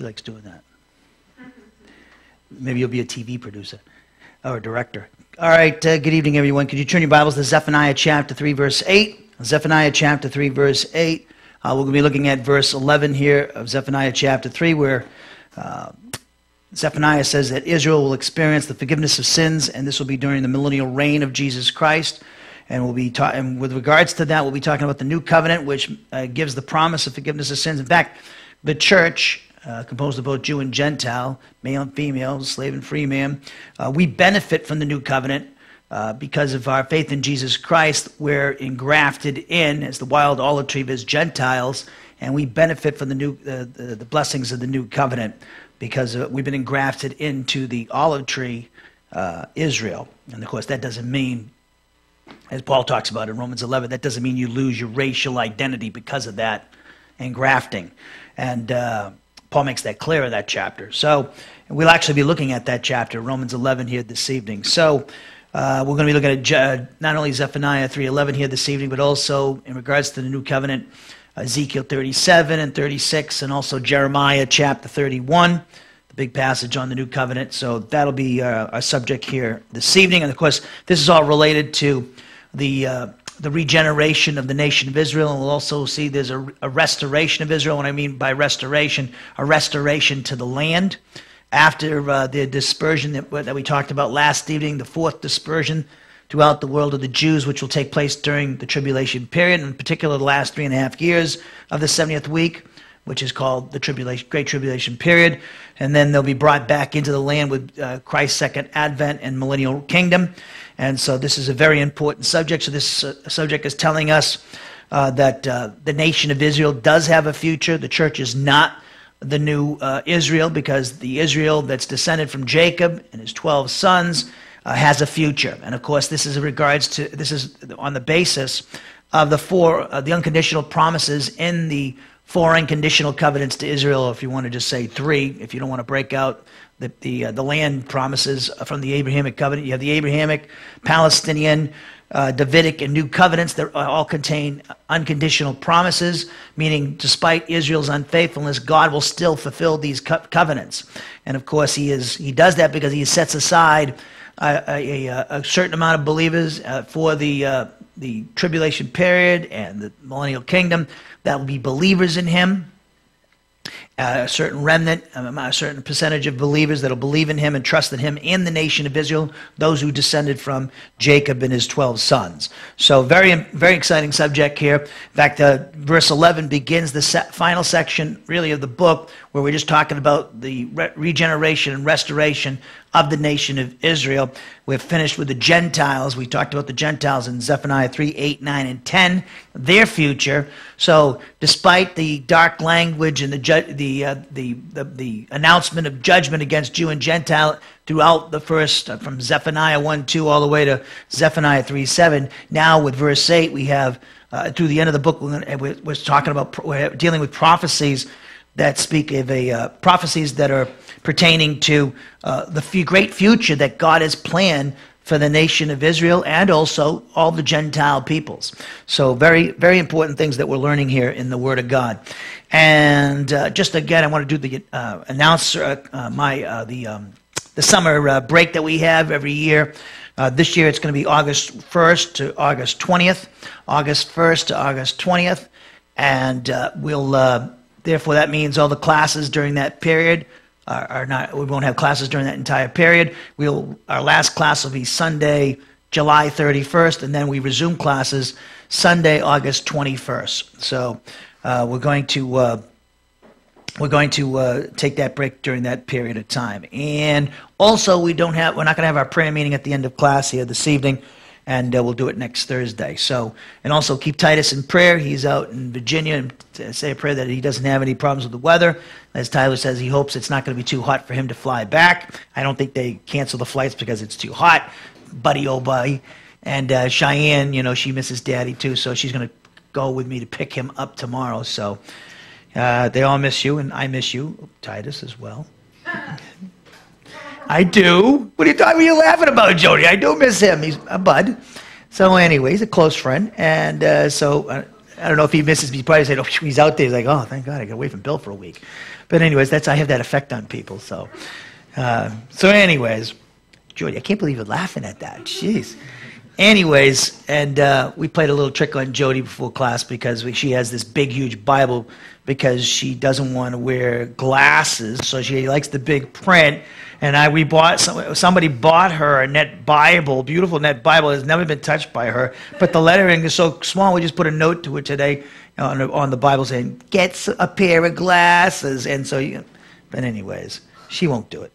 She likes doing that. Maybe you'll be a TV producer or a director. All right, uh, good evening, everyone. Could you turn your Bibles to Zephaniah chapter 3, verse 8? Zephaniah chapter 3, verse 8. Uh, we're going to be looking at verse 11 here of Zephaniah chapter 3, where uh, Zephaniah says that Israel will experience the forgiveness of sins, and this will be during the millennial reign of Jesus Christ. And we'll be ta- and with regards to that, we'll be talking about the new covenant, which uh, gives the promise of forgiveness of sins. In fact, the church, uh, composed of both Jew and Gentile, male and female, slave and free man, uh, we benefit from the new covenant uh, because of our faith in Jesus Christ. We're engrafted in as the wild olive tree as Gentiles, and we benefit from the new the, the blessings of the new covenant because we've been engrafted into the olive tree, uh, Israel. And of course, that doesn't mean as Paul talks about in Romans 11, that doesn't mean you lose your racial identity because of that engrafting. And uh, Paul makes that clear in that chapter. So we'll actually be looking at that chapter, Romans 11, here this evening. So uh, we're going to be looking at not only Zephaniah 3.11 here this evening, but also in regards to the new covenant, Ezekiel 37 and 36, and also Jeremiah chapter 31 the big passage on the new covenant. So that'll be uh, our subject here this evening. And of course, this is all related to the, uh, the regeneration of the nation of Israel. And we'll also see there's a, a restoration of Israel. What I mean by restoration, a restoration to the land. After uh, the dispersion that, that we talked about last evening, the fourth dispersion throughout the world of the Jews, which will take place during the tribulation period, in particular the last three and a half years of the 70th week which is called the tribulation, Great Tribulation period. And then they'll be brought back into the land with uh, Christ's second advent and millennial kingdom. And so this is a very important subject. So this uh, subject is telling us uh, that uh, the nation of Israel does have a future. The church is not the new uh, Israel because the Israel that's descended from Jacob and his 12 sons uh, has a future. And of course, this is in regards to, this is on the basis of the four, the unconditional promises in the four unconditional covenants to Israel, if you want to just say three, if you don't want to break out the, the, uh, the land promises from the Abrahamic covenant. You have the Abrahamic, Palestinian, uh, Davidic, and New covenants that all contain unconditional promises, meaning despite Israel's unfaithfulness, God will still fulfill these co- covenants. And of course, he, is, he does that because he sets aside a, a, a certain amount of believers uh, for the, uh, the tribulation period and the millennial kingdom that will be believers in him, a certain remnant, um, a certain percentage of believers that will believe in him and trust in him in the nation of Israel, those who descended from Jacob and his 12 sons. So, very, very exciting subject here. In fact, uh, verse 11 begins the se- final section, really, of the book where we're just talking about the re- regeneration and restoration of the nation of Israel. We're finished with the Gentiles. We talked about the Gentiles in Zephaniah 3, 8, 9, and 10, their future. So, despite the dark language and the, ju- the, uh, the, the, the, announcement of judgment against Jew and Gentile throughout the first, uh, from Zephaniah 1, 2, all the way to Zephaniah 3, 7, now with verse 8, we have, uh, through the end of the book, we're, we're talking about, we're dealing with prophecies that speak of a uh, prophecies that are pertaining to uh, the great future that God has planned for the nation of Israel and also all the Gentile peoples. So, very, very important things that we're learning here in the Word of God. And uh, just again, I want to do the uh, announce uh, uh, my uh, the um, the summer break that we have every year. this year, it's going to be August 1st to August 20th. August 1st to August 20th, and we'll Therefore, that means all the classes during that period are, are, not, we won't have classes during that entire period. We'll, our last class will be Sunday, July 31st, and then we resume classes Sunday, August 21st. So uh, we're going to. Uh, we're going to uh, take that break during that period of time. And also, we don't have, we're not going to have our prayer meeting at the end of class here this evening and uh, we'll do it next Thursday. So, and also keep Titus in prayer. He's out in Virginia, and say a prayer that he doesn't have any problems with the weather. As Tyler says, he hopes it's not going to be too hot for him to fly back. I don't think they cancel the flights because it's too hot. Buddy, oh buddy, and uh, Cheyenne, you know, she misses Daddy too, so she's going to go with me to pick him up tomorrow. So. Uh, they all miss you, and I miss you, Titus, as well. I do. What are you talking? What are you laughing about, Jody? I do miss him. He's a bud. So anyway, he's a close friend, and uh, so uh, I don't know if he misses me. He probably said, "Oh, he's out there." He's like, "Oh, thank God, I got away from Bill for a week." But anyways, that's I have that effect on people. So, uh, so anyways, Jody, I can't believe you're laughing at that. Jeez. Anyways, and uh, we played a little trick on Jody before class because we, she has this big, huge Bible because she doesn't want to wear glasses, so she likes the big print. And I, we bought some, somebody bought her a net Bible, beautiful net Bible, has never been touched by her, but the lettering is so small. We just put a note to it today on the, on the Bible saying, "Gets a pair of glasses." And so, you, but anyways, she won't do it.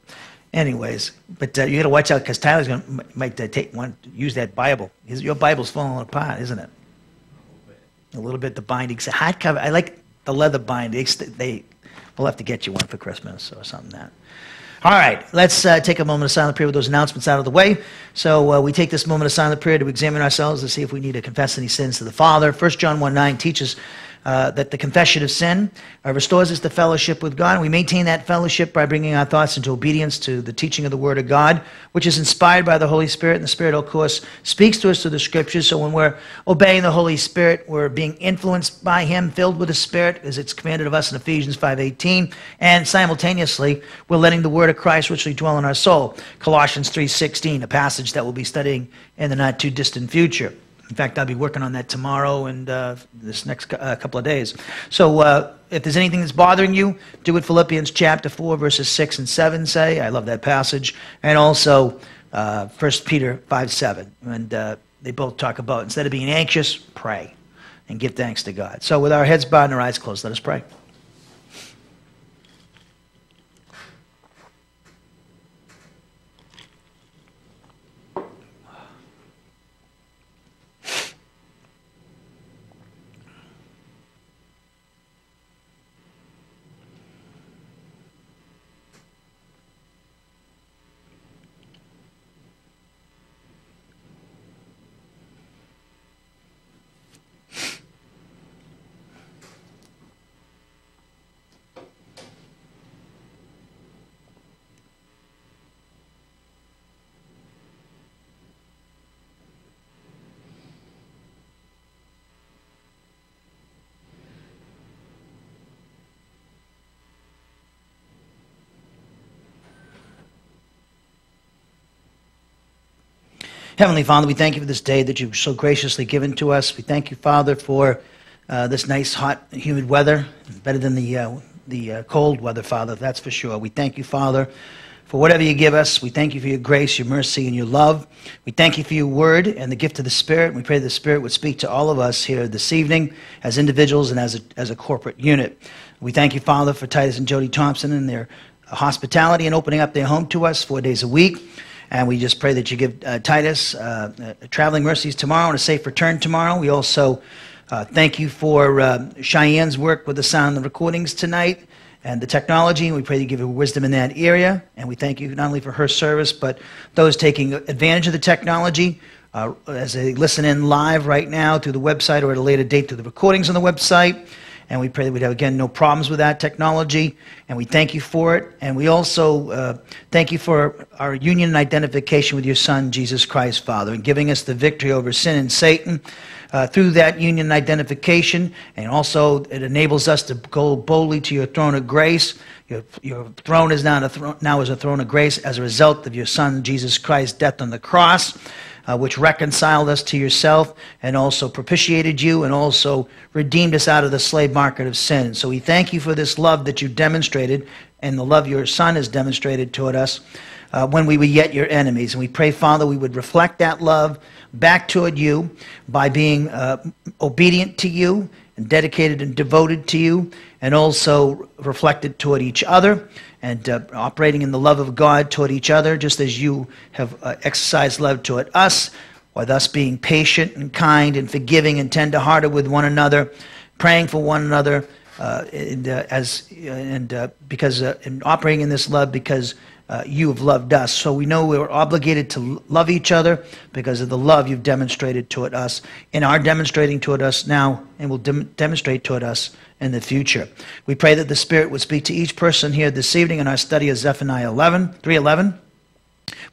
Anyways, but uh, you got to watch out because Tyler's going to might uh, take one use that Bible. His, your Bible's falling apart, isn't it? A little bit. A little bit The binding, hardcover. I like the leather binding. They, they, we'll have to get you one for Christmas or something that. All right, let's uh, take a moment of silent prayer with those announcements out of the way. So uh, we take this moment of silent prayer to examine ourselves to see if we need to confess any sins to the Father. 1 John 1 9 teaches uh, that the confession of sin uh, restores us to fellowship with God. And we maintain that fellowship by bringing our thoughts into obedience to the teaching of the Word of God, which is inspired by the Holy Spirit. And the Spirit, of course, speaks to us through the Scriptures. So when we're obeying the Holy Spirit, we're being influenced by Him, filled with the Spirit, as it's commanded of us in Ephesians 5.18. And simultaneously, we're letting the Word of Christ richly dwell in our soul. Colossians 3.16, a passage that we'll be studying in the not too distant future. In fact, I'll be working on that tomorrow and uh, this next uh, couple of days. So uh, if there's anything that's bothering you, do what Philippians chapter 4, verses 6 and 7 say. I love that passage. And also uh, 1 Peter 5, 7. And uh, they both talk about instead of being anxious, pray and give thanks to God. So with our heads bowed and our eyes closed, let us pray. Heavenly Father, we thank you for this day that you've so graciously given to us. We thank you, Father, for uh, this nice, hot, humid weather, better than the, uh, the uh, cold weather, Father, that's for sure. We thank you, Father, for whatever you give us. We thank you for your grace, your mercy, and your love. We thank you for your word and the gift of the Spirit. We pray the Spirit would speak to all of us here this evening as individuals and as a, as a corporate unit. We thank you, Father, for Titus and Jody Thompson and their hospitality and opening up their home to us four days a week. And we just pray that you give uh, Titus uh, uh, traveling mercies tomorrow and a safe return tomorrow. We also uh, thank you for uh, Cheyenne's work with the sound and recordings tonight and the technology. And We pray that you give her wisdom in that area. And we thank you not only for her service, but those taking advantage of the technology. Uh, as they listen in live right now through the website or at a later date through the recordings on the website. And we pray that we'd have, again, no problems with that technology. And we thank you for it. And we also uh, thank you for our union and identification with your Son, Jesus Christ, Father, and giving us the victory over sin and Satan. Uh, through that union and identification, and also it enables us to go boldly to your throne of grace. Your, your throne is now, a throne, now is a throne of grace as a result of your Son, Jesus Christ's death on the cross uh, which reconciled us to yourself and also propitiated you and also redeemed us out of the slave market of sin. So we thank you for this love that you demonstrated and the love your Son has demonstrated toward us uh, when we were yet your enemies. And we pray, Father, we would reflect that love back toward you by being uh, obedient to you and dedicated and devoted to you and also reflected toward each other and uh, operating in the love of God toward each other, just as you have uh, exercised love toward us, by thus being patient and kind and forgiving and tenderhearted with one another, praying for one another, uh, and, uh, as and uh, because uh, and operating in this love because uh, you have loved us. So we know we're obligated to love each other because of the love you've demonstrated toward us and are demonstrating toward us now and will dem- demonstrate toward us in the future. We pray that the Spirit would speak to each person here this evening in our study of Zephaniah 11, 311.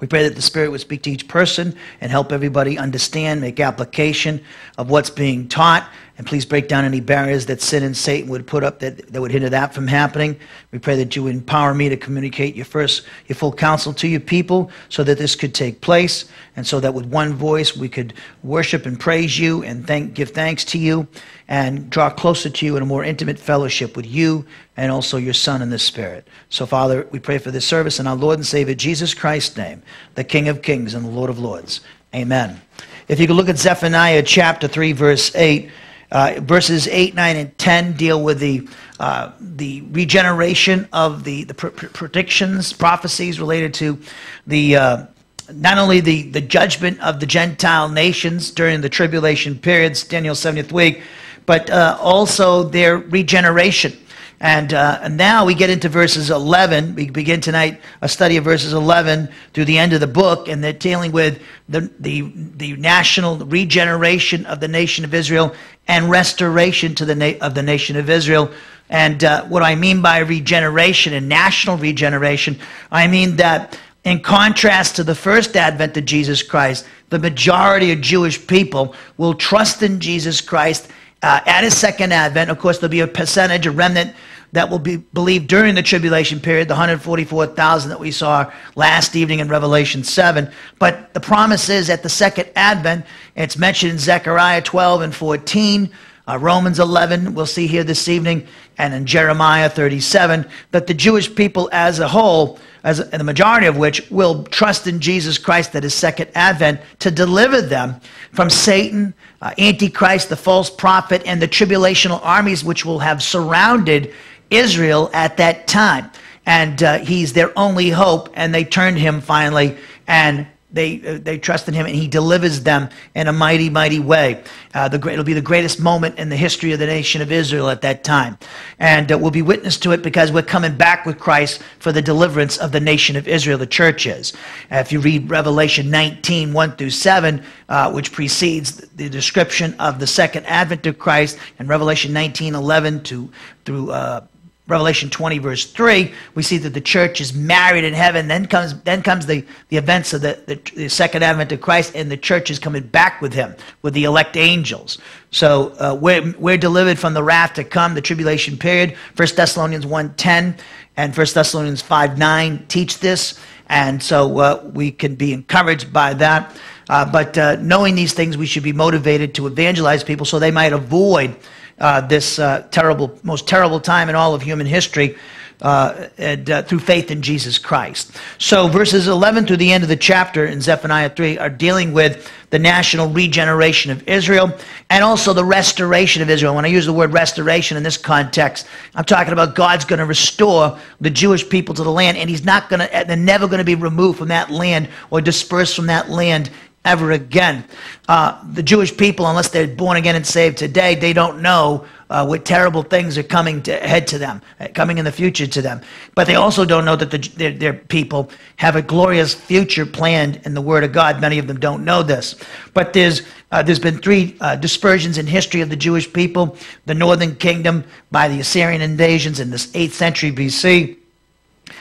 We pray that the Spirit would speak to each person and help everybody understand, make application of what's being taught, And please break down any barriers that sin and Satan would put up that, that would hinder that from happening. We pray that you would empower me to communicate your first, your full counsel to your people so that this could take place. And so that with one voice we could worship and praise you and thank, give thanks to you and draw closer to you in a more intimate fellowship with you and also your Son in the Spirit. So, Father, we pray for this service in our Lord and Savior Jesus Christ's name, the King of Kings and the Lord of Lords. Amen. If you could look at Zephaniah chapter 3, verse 8. Uh, verses 8, 9, and 10 deal with the, uh, the regeneration of the, the pr- predictions, prophecies related to the, uh, not only the, the judgment of the Gentile nations during the tribulation periods, Daniel's 70th week, but uh, also their regeneration. And, uh, now we get into verses 11. We begin tonight a study of verses 11 through the end of the book, and they're dealing with the, the, the national regeneration of the nation of Israel and restoration to the na- of the nation of Israel. And uh, what I mean by regeneration and national regeneration, I mean that in contrast to the first advent of Jesus Christ, the majority of Jewish people will trust in Jesus Christ uh, at his second advent. Of course, there'll be a percentage, a remnant that will be believed during the tribulation period, the 144,000 that we saw last evening in Revelation 7. But the promise is at the second advent, it's mentioned in Zechariah 12 and 14, uh, Romans 11, we'll see here this evening, and in Jeremiah 37, that the Jewish people as a whole, as a, the majority of which will trust in Jesus Christ at his second advent to deliver them from Satan, uh, Antichrist, the false prophet, and the tribulational armies which will have surrounded Israel at that time. And uh, he's their only hope, and they turned him finally, and they, uh, they trust in him, and he delivers them in a mighty, mighty way. Uh, the, it'll be the greatest moment in the history of the nation of Israel at that time. And uh, we'll be witness to it because we're coming back with Christ for the deliverance of the nation of Israel, the churches. Uh, if you read Revelation 19, 1 through 7, uh, which precedes the description of the second advent of Christ, and Revelation 19, 11 to, through uh, Revelation 20, verse 3, we see that the church is married in heaven. Then comes, then comes the, the events of the, the, the second advent of Christ, and the church is coming back with him, with the elect angels. So uh, we're, we're delivered from the wrath to come, the tribulation period. 1 Thessalonians 1.10 and 1 Thessalonians 5.9 teach this, and so uh, we can be encouraged by that. Uh, but uh, knowing these things, we should be motivated to evangelize people so they might avoid uh, this uh, terrible, most terrible time in all of human history uh, and, uh, through faith in Jesus Christ. So, verses 11 through the end of the chapter in Zephaniah 3 are dealing with the national regeneration of Israel and also the restoration of Israel. When I use the word restoration in this context, I'm talking about God's going to restore the Jewish people to the land, and He's not going to, they're never going to be removed from that land or dispersed from that land ever again. Uh, the Jewish people, unless they're born again and saved today, they don't know uh, what terrible things are coming to, ahead to them, uh, coming in the future to them. But they also don't know that the, their, their people have a glorious future planned in the Word of God. Many of them don't know this. But there's, uh, there's been three uh, dispersions in history of the Jewish people the northern kingdom by the Assyrian invasions in the 8th century BC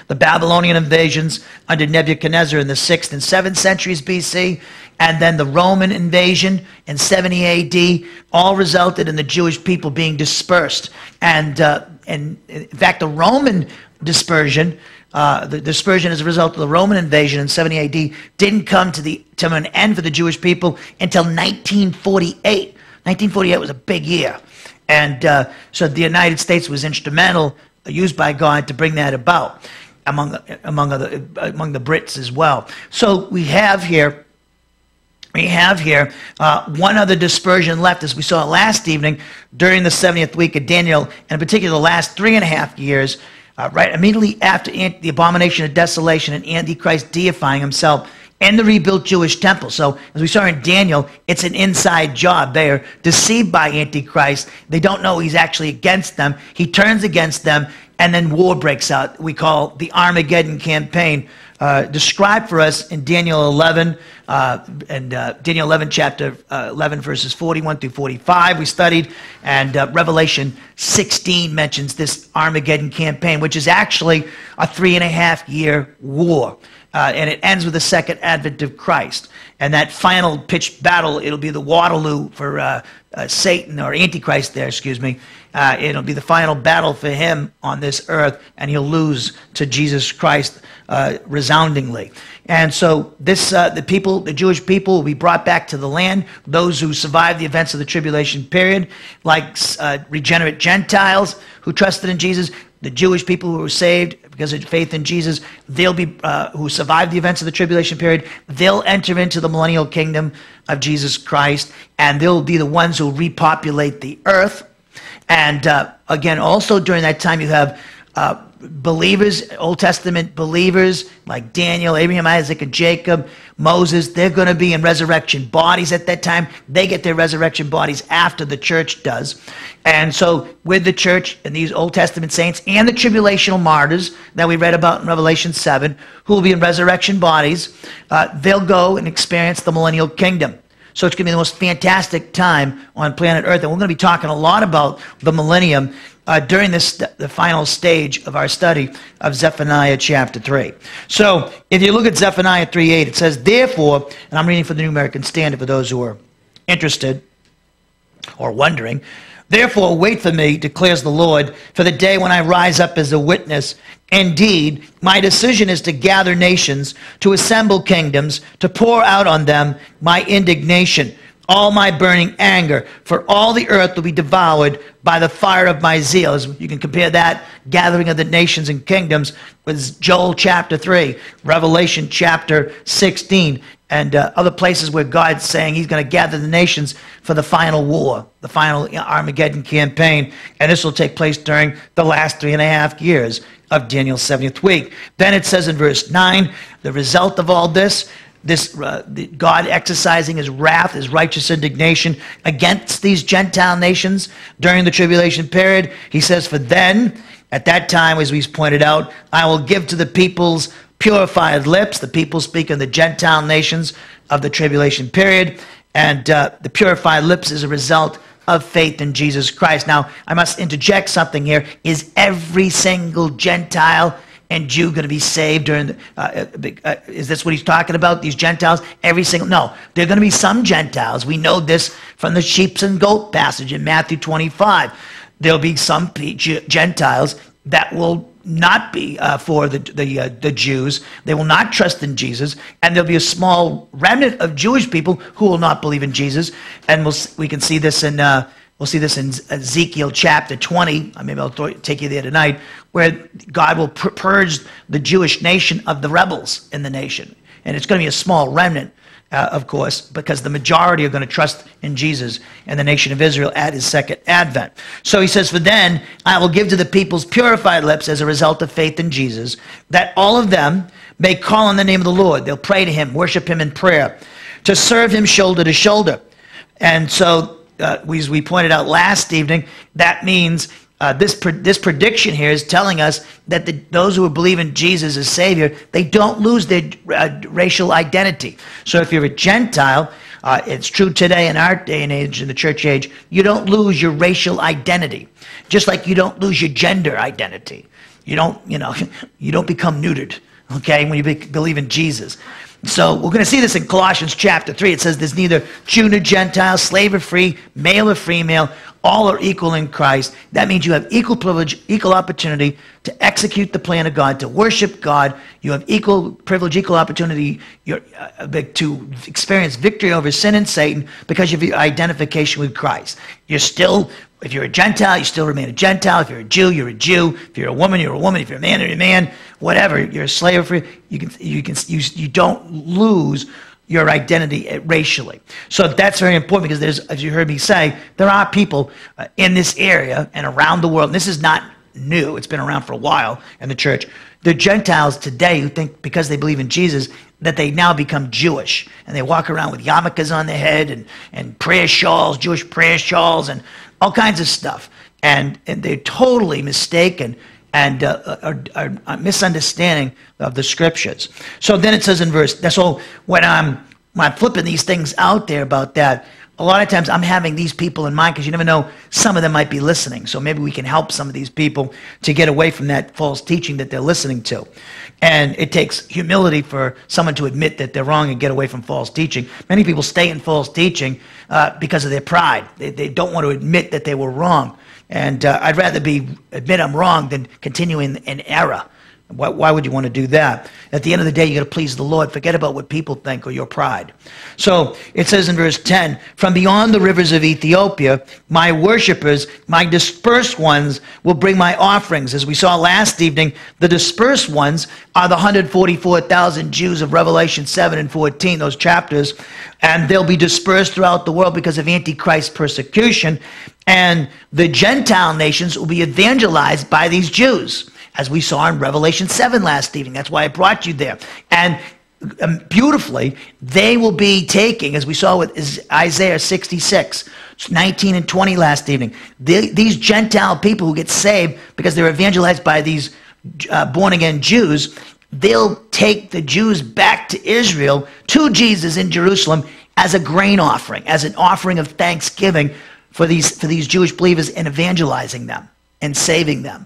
the Babylonian invasions under Nebuchadnezzar in the 6th and 7th centuries BC, and then the Roman invasion in 70 AD all resulted in the Jewish people being dispersed. And, uh, and in fact, the Roman dispersion, uh, the dispersion as a result of the Roman invasion in 70 AD, didn't come to, the, to an end for the Jewish people until 1948. 1948 was a big year. And uh, so the United States was instrumental, used by God to bring that about among, among, other, among the Brits as well. So we have here we have here uh, one other dispersion left, as we saw last evening during the 70th week of Daniel, and in particular the last three and a half years, uh, right immediately after the abomination of desolation and Antichrist deifying himself in the rebuilt Jewish temple. So, as we saw in Daniel, it's an inside job. They are deceived by Antichrist. They don't know he's actually against them. He turns against them, and then war breaks out. We call the Armageddon campaign uh, described for us in Daniel 11, uh, and uh, Daniel 11, chapter uh, 11, verses 41 through 45, we studied, and uh, Revelation 16 mentions this Armageddon campaign, which is actually a three and a half year war. uh, and it ends with the second advent of Christ. And that final pitched battle, it'll be the Waterloo for uh, uh, Satan or Antichrist there, excuse me. Uh, it'll be the final battle for him on this earth, and he'll lose to Jesus Christ uh, resoundingly. And so this, uh, the people, the Jewish people will be brought back to the land. Those who survived the events of the tribulation period, like uh, regenerate Gentiles who trusted in Jesus, the Jewish people who were saved because of faith in Jesus, they'll be uh, who survived the events of the tribulation period. They'll enter into the millennial kingdom of Jesus Christ, and they'll be the ones who repopulate the earth. And uh, again, also during that time, you have uh, believers, Old Testament believers like Daniel, Abraham, Isaac, and Jacob, Moses, they're going to be in resurrection bodies at that time. They get their resurrection bodies after the church does. And so, with the church and these Old Testament saints and the tribulational martyrs that we read about in Revelation 7, who will be in resurrection bodies, uh, they'll go and experience the millennial kingdom. So it's going to be the most fantastic time on planet Earth. And we're going to be talking a lot about the millennium uh, during this the final stage of our study of Zephaniah chapter 3. So if you look at Zephaniah 3.8, it says, Therefore, and I'm reading from the New American Standard for those who are interested or wondering, Therefore, wait for me, declares the Lord, for the day when I rise up as a witness. Indeed, my decision is to gather nations, to assemble kingdoms, to pour out on them my indignation all my burning anger, for all the earth will be devoured by the fire of my zeal. You can compare that gathering of the nations and kingdoms with Joel chapter 3, Revelation chapter 16, and uh, other places where God's saying he's going to gather the nations for the final war, the final Armageddon campaign. And this will take place during the last three and a half years of Daniel's 70th week. Then it says in verse 9, the result of all this this uh, God exercising his wrath, his righteous indignation against these Gentile nations during the tribulation period. He says, For then, at that time, as we've pointed out, I will give to the peoples purified lips. The people speaking the Gentile nations of the tribulation period. And uh, the purified lips is a result of faith in Jesus Christ. Now, I must interject something here. Is every single Gentile and Jew going to be saved during the, uh, uh, uh, is this what he's talking about? These Gentiles? Every single, no. There are going to be some Gentiles. We know this from the sheep and goat passage in Matthew 25. There'll be some Gentiles that will not be uh, for the, the, uh, the Jews. They will not trust in Jesus. And there'll be a small remnant of Jewish people who will not believe in Jesus. And we'll, we can see this in, uh, We'll see this in Ezekiel chapter 20. Maybe I'll take you there tonight, where God will purge the Jewish nation of the rebels in the nation. And it's going to be a small remnant, uh, of course, because the majority are going to trust in Jesus and the nation of Israel at his second advent. So he says, For then I will give to the people's purified lips as a result of faith in Jesus, that all of them may call on the name of the Lord. They'll pray to him, worship him in prayer, to serve him shoulder to shoulder. And so uh, as we pointed out last evening, that means uh, this, pre- this prediction here is telling us that the, those who believe in Jesus as Savior, they don't lose their uh, racial identity. So if you're a Gentile, uh, it's true today in our day and age, in the church age, you don't lose your racial identity. Just like you don't lose your gender identity. You don't, you know, you don't become neutered, okay, when you be- believe in Jesus. So we're going to see this in Colossians chapter 3. It says there's neither Jew nor Gentile, slave or free, male or female. All are equal in Christ. That means you have equal privilege, equal opportunity to execute the plan of God, to worship God. You have equal privilege, equal opportunity uh, to experience victory over sin and Satan because of your identification with Christ. You're still if you're a Gentile, you still remain a Gentile. If you're a Jew, you're a Jew. If you're a woman, you're a woman. If you're a man, you're a man. Whatever. You're a slave. You can you can you, you don't lose your identity racially. So that's very important because there's, as you heard me say, there are people uh, in this area and around the world. And this is not new. It's been around for a while in the church. The Gentiles today who think because they believe in Jesus that they now become Jewish and they walk around with yarmulkes on their head and, and prayer shawls, Jewish prayer shawls, and all kinds of stuff. And, and they're totally mistaken and uh, are, misunderstanding of the scriptures. So then it says in verse, that's all, when I'm, when I'm flipping these things out there about that, a lot of times I'm having these people in mind because you never know, some of them might be listening. So maybe we can help some of these people to get away from that false teaching that they're listening to. And it takes humility for someone to admit that they're wrong and get away from false teaching. Many people stay in false teaching uh, because of their pride. They, they don't want to admit that they were wrong. And uh, I'd rather be admit I'm wrong than continuing an error. Why, why, would you want to do that? At the end of the day, you got to please the Lord. Forget about what people think or your pride. So it says in verse 10 From beyond the rivers of Ethiopia, my worshippers, my dispersed ones, will bring my offerings. As we saw last evening, the dispersed ones are the 144,000 Jews of Revelation 7 and 14, those chapters. And they'll be dispersed throughout the world because of Antichrist persecution. And the Gentile nations will be evangelized by these Jews as we saw in Revelation 7 last evening. That's why I brought you there. And um, beautifully, they will be taking, as we saw with Isaiah 66, 19 and 20 last evening, these Gentile people who get saved because they're evangelized by these uh, born again Jews, they'll take the Jews back to Israel, to Jesus in Jerusalem, as a grain offering, as an offering of thanksgiving for these, for these Jewish believers and evangelizing them and saving them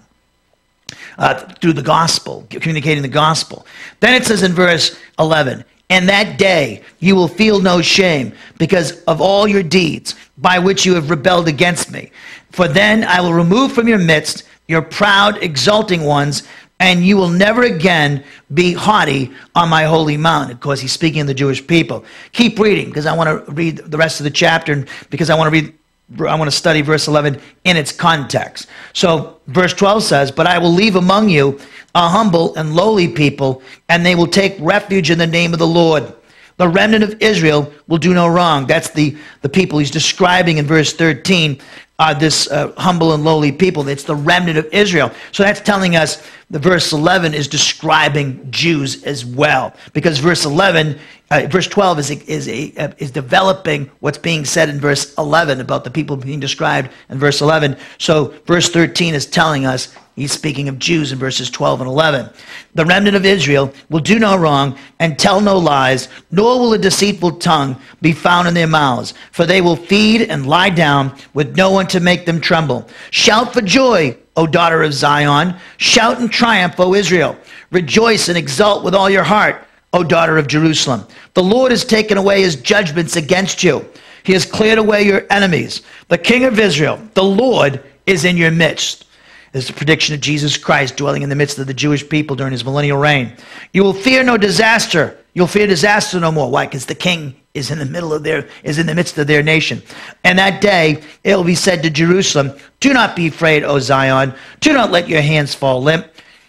uh, through the gospel, communicating the gospel. Then it says in verse 11, and that day you will feel no shame because of all your deeds by which you have rebelled against me. For then I will remove from your midst your proud, exulting ones, and you will never again be haughty on my holy mountain. Of course, he's speaking of the Jewish people. Keep reading because I want to read the rest of the chapter and because I want to read I want to study verse 11 in its context. So, verse 12 says, But I will leave among you a humble and lowly people, and they will take refuge in the name of the Lord. The remnant of Israel will do no wrong. That's the, the people he's describing in verse 13 are this uh, humble and lowly people. It's the remnant of Israel. So that's telling us the verse 11 is describing Jews as well. Because verse 11, uh, verse 12 is, is, uh, is developing what's being said in verse 11 about the people being described in verse 11. So verse 13 is telling us He's speaking of Jews in verses 12 and 11. The remnant of Israel will do no wrong and tell no lies, nor will a deceitful tongue be found in their mouths, for they will feed and lie down with no one to make them tremble. Shout for joy, O daughter of Zion. Shout in triumph, O Israel. Rejoice and exult with all your heart, O daughter of Jerusalem. The Lord has taken away his judgments against you. He has cleared away your enemies. The King of Israel, the Lord, is in your midst. This is a prediction of Jesus Christ dwelling in the midst of the Jewish people during his millennial reign. You will fear no disaster. You'll fear disaster no more. Why? Because the king is in the middle of their is in the midst of their nation. And that day it will be said to Jerusalem, Do not be afraid, O Zion. Do not let your hands fall limp,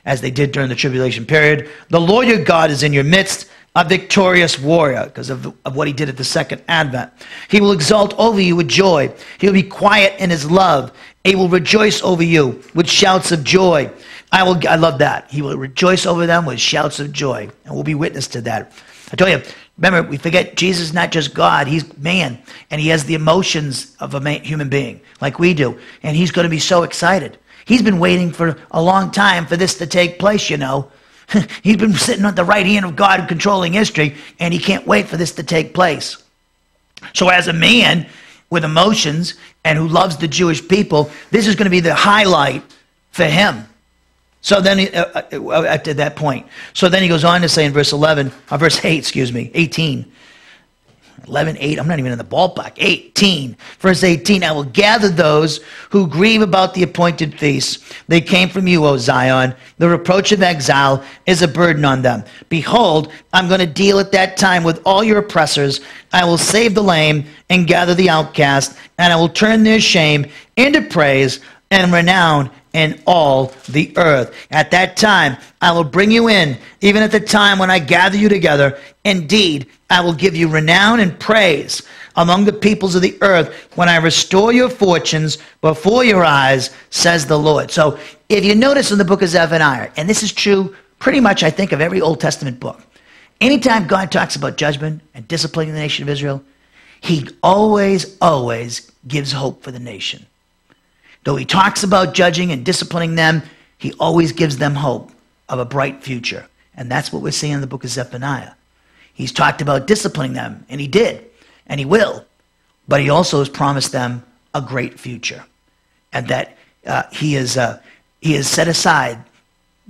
as they did during the tribulation period. The Lord your God is in your midst a victorious warrior because of, of what he did at the second advent. He will exult over you with joy. He'll be quiet in his love. He will rejoice over you with shouts of joy. I will. I love that. He will rejoice over them with shouts of joy, and we'll be witness to that. I tell you, remember, we forget Jesus is not just God; He's man, and He has the emotions of a man, human being, like we do, and He's going to be so excited. He's been waiting for a long time for this to take place. You know, He's been sitting on the right hand of God, controlling history, and He can't wait for this to take place. So, as a man, with emotions and who loves the Jewish people, this is going to be the highlight for him. So then, uh, uh, uh, at that point, so then he goes on to say in verse 11, uh, verse 8, excuse me, 18. 11, 8, I'm not even in the ballpark. 18, verse 18, I will gather those who grieve about the appointed feasts. They came from you, O Zion. The reproach of exile is a burden on them. Behold, I'm going to deal at that time with all your oppressors. I will save the lame and gather the outcast, and I will turn their shame into praise and renown in all the earth. At that time, I will bring you in, even at the time when I gather you together. Indeed, I will give you renown and praise among the peoples of the earth when I restore your fortunes before your eyes, says the Lord. So, if you notice in the book of Zephaniah, and this is true pretty much, I think, of every Old Testament book, anytime God talks about judgment and disciplining the nation of Israel, he always, always gives hope for the nation. Though he talks about judging and disciplining them, he always gives them hope of a bright future. And that's what we're seeing in the book of Zephaniah. He's talked about disciplining them, and he did, and he will. but he also has promised them a great future. And that uh, he, is, uh, he has set aside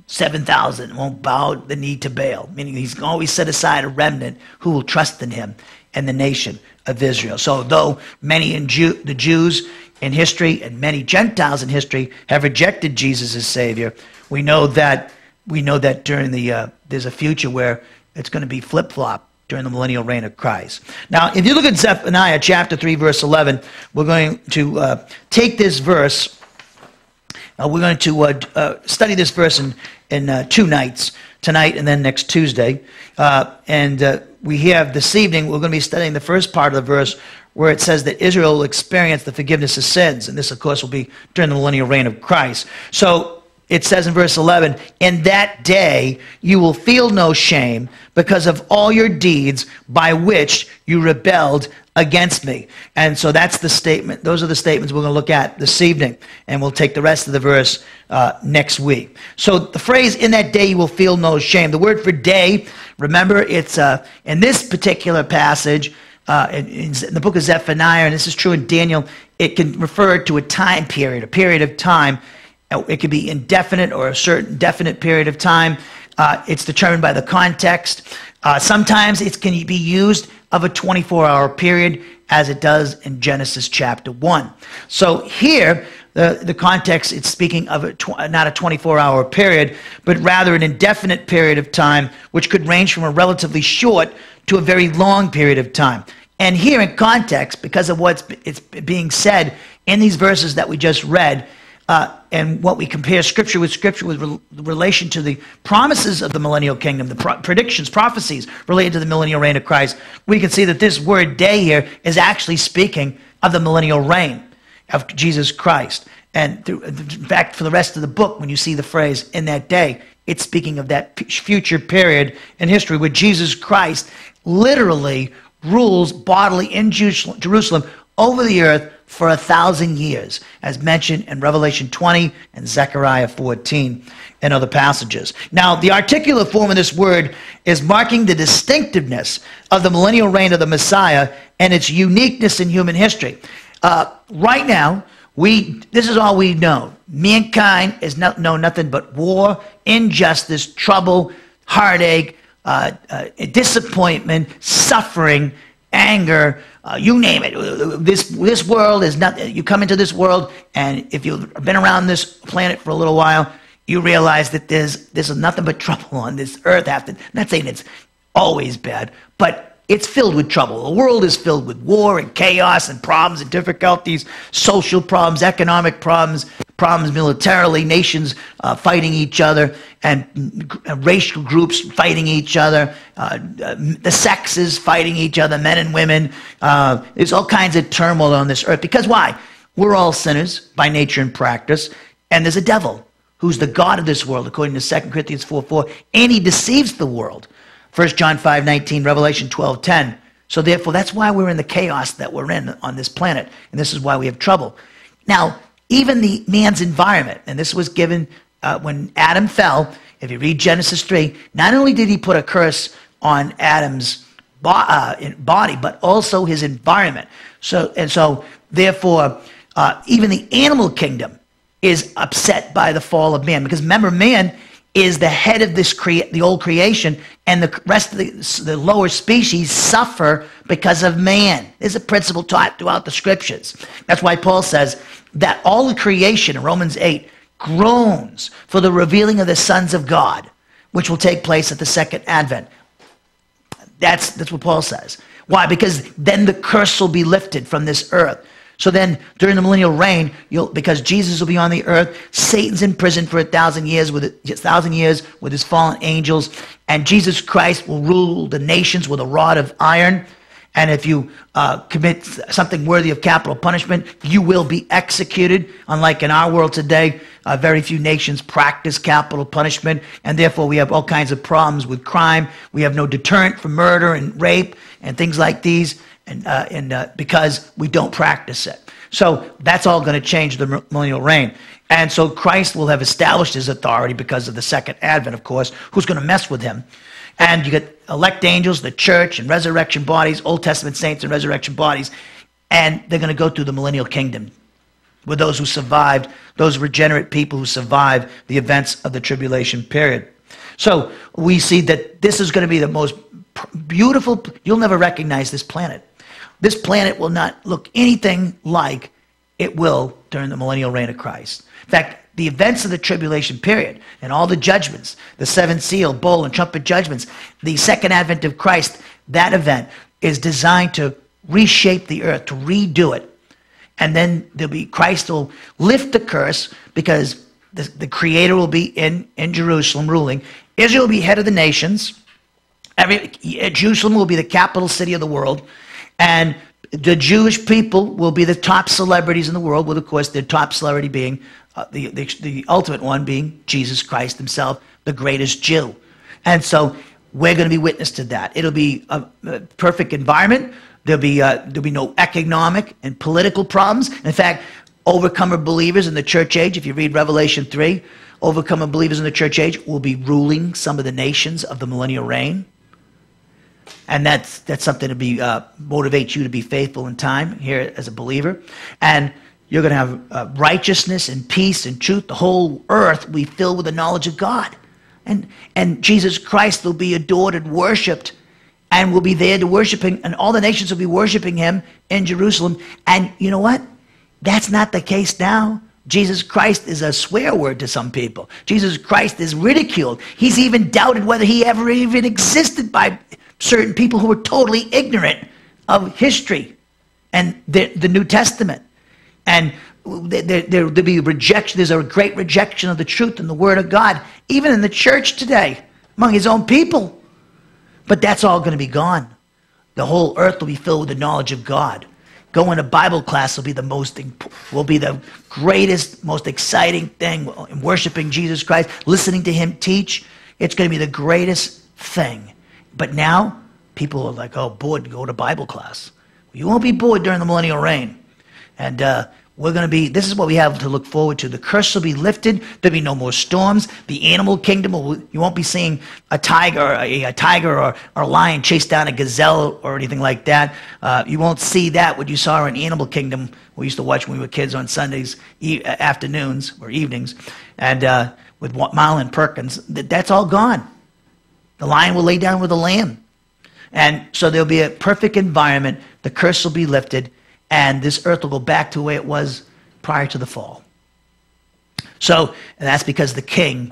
7,000 won't bow the knee to Baal, meaning he's always set aside a remnant who will trust in him and the nation of Israel. So, though many in Jew, the Jews in history and many Gentiles in history have rejected Jesus as Savior, we know that we know that during the uh, there's a future where it's going to be flip flop during the millennial reign of Christ. Now, if you look at Zephaniah chapter 3, verse 11, we're going to uh, take this verse, uh, we're going to uh, uh study this verse in, in uh, two nights, tonight and then next Tuesday. And we have this evening, we're going to be studying the first part of the verse where it says that Israel will experience the forgiveness of sins. And this, of course, will be during the millennial reign of Christ. So it says in verse 11, In that day you will feel no shame because of all your deeds by which you rebelled against me. And so that's the statement. Those are the statements we're going to look at this evening. And we'll take the rest of the verse uh, next week. So the phrase, in that day you will feel no shame. The word for day, remember, it's uh, in this particular passage, uh, in, in, the book of Zephaniah, and this is true in Daniel, it can refer to a time period, a period of time uh, it could be indefinite or a certain definite period of time. Uh, it's determined by the context. Uh, sometimes it can be used of a 24 hour period, as it does in Genesis chapter 1. So here, the, the context, it's speaking of a tw- not a 24 hour period, but rather an indefinite period of time, which could range from a relatively short to a very long period of time. And here in context, because of what's it's being said in these verses that we just read, uh, and what we compare scripture with scripture with re- relation to the promises of the millennial kingdom, the pro- predictions, prophecies related to the millennial reign of Christ, we can see that this word day here is actually speaking of the millennial reign of Jesus Christ. And through, in fact, for the rest of the book, when you see the phrase in that day, it's speaking of that future period in history where Jesus Christ literally rules bodily in Jerusalem over the earth for a thousand years, as mentioned in Revelation 20 and Zechariah 14 and other passages. Now, the articular form of this word is marking the distinctiveness of the millennial reign of the Messiah and its uniqueness in human history. Uh, right now, we this is all we know. Mankind has not known nothing but war, injustice, trouble, heartache, uh, uh, disappointment, suffering, anger, uh, you name it. This, this world is not, you come into this world, and if you've been around this planet for a little while, you realize that there's, there's nothing but trouble on this earth. After, I'm not saying it's always bad, but it's filled with trouble. The world is filled with war and chaos and problems and difficulties, social problems, economic problems, problems militarily, nations uh, fighting each other, and uh, racial groups fighting each other, uh, the sexes fighting each other, men and women. Uh, there's all kinds of turmoil on this earth. Because why? We're all sinners by nature and practice, and there's a devil who's the God of this world, according to 2 Corinthians 4 4, and he deceives the world. 1 John 5 19, Revelation 12 10. So therefore, that's why we're in the chaos that we're in on this planet. And this is why we have trouble. Now, even the man's environment, and this was given uh, when Adam fell, if you read Genesis 3, not only did he put a curse on Adam's bo- uh, body, but also his environment. So, and so, therefore, uh, even the animal kingdom is upset by the fall of man. Because remember, man is the head of this crea- the old creation, and the rest of the, the lower species suffer because of man. There's a principle taught throughout the scriptures. That's why Paul says that all the creation in Romans 8 groans for the revealing of the sons of God, which will take place at the second advent. That's, that's what Paul says. Why? Because then the curse will be lifted from this earth. So then, during the millennial reign, because Jesus will be on the earth, Satan's in prison for a thousand years with a thousand years with his fallen angels, and Jesus Christ will rule the nations with a rod of iron. And if you uh, commit something worthy of capital punishment, you will be executed. Unlike in our world today, uh, very few nations practice capital punishment, and therefore we have all kinds of problems with crime. We have no deterrent for murder and rape and things like these and, uh, and uh, because we don't practice it. So that's all going to change the millennial reign. And so Christ will have established his authority because of the second advent, of course. Who's going to mess with him? And you get elect angels, the church, and resurrection bodies, Old Testament saints and resurrection bodies. and they're going to go through the millennial kingdom with those who survived, those regenerate people who survived the events of the tribulation period. So we see that this is going to be the most beautiful, you'll never recognize this planet. This planet will not look anything like it will during the millennial reign of Christ. In fact, the events of the tribulation period and all the judgments, the seven seal, bowl, and trumpet judgments, the second advent of Christ, that event is designed to reshape the earth, to redo it. And then there'll be Christ will lift the curse because the, the creator will be in, in Jerusalem ruling. Israel will be head of the nations. Every, Jerusalem will be the capital city of the world. And the Jewish people will be the top celebrities in the world, with, of course, their top celebrity being uh, the, the, the ultimate one being Jesus Christ himself, the greatest Jew. And so we're going to be witness to that. It'll be a, a perfect environment. There'll be, uh, there'll be no economic and political problems. In fact, overcomer believers in the church age, if you read Revelation 3, overcomer believers in the church age will be ruling some of the nations of the millennial reign. And that's, that's something to be, uh, motivate you to be faithful in time here as a believer. And you're going to have uh, righteousness and peace and truth. The whole earth will be filled with the knowledge of God. And, and Jesus Christ will be adored and worshiped and will be there to worship him. And all the nations will be worshiping him in Jerusalem. And you know what? That's not the case now. Jesus Christ is a swear word to some people. Jesus Christ is ridiculed. He's even doubted whether he ever even existed by certain people who were totally ignorant of history and the, the New Testament. And there, there, will be rejection. There's a great rejection of the truth and the Word of God, even in the church today, among His own people. But that's all going to be gone. The whole earth will be filled with the knowledge of God. Going to Bible class will be the most, will be the greatest, most exciting thing. In worshiping Jesus Christ, listening to Him teach, it's going to be the greatest thing. But now, people are like, oh, bored, go to Bible class. You won't be bored during the millennial reign. And uh, we're going to be, this is what we have to look forward to. The curse will be lifted. There'll be no more storms. The animal kingdom, will, you won't be seeing a tiger, a, a tiger or, or, a lion chase down a gazelle or anything like that. Uh, you won't see that, what you saw in animal kingdom. We used to watch when we were kids on Sundays, e- afternoons or evenings, and uh, with Marlin Perkins. That's all gone. The lion will lay down with the lamb. And so there'll be a perfect environment. The curse will be lifted and this earth will go back to the way it was prior to the fall. So, and that's because the King,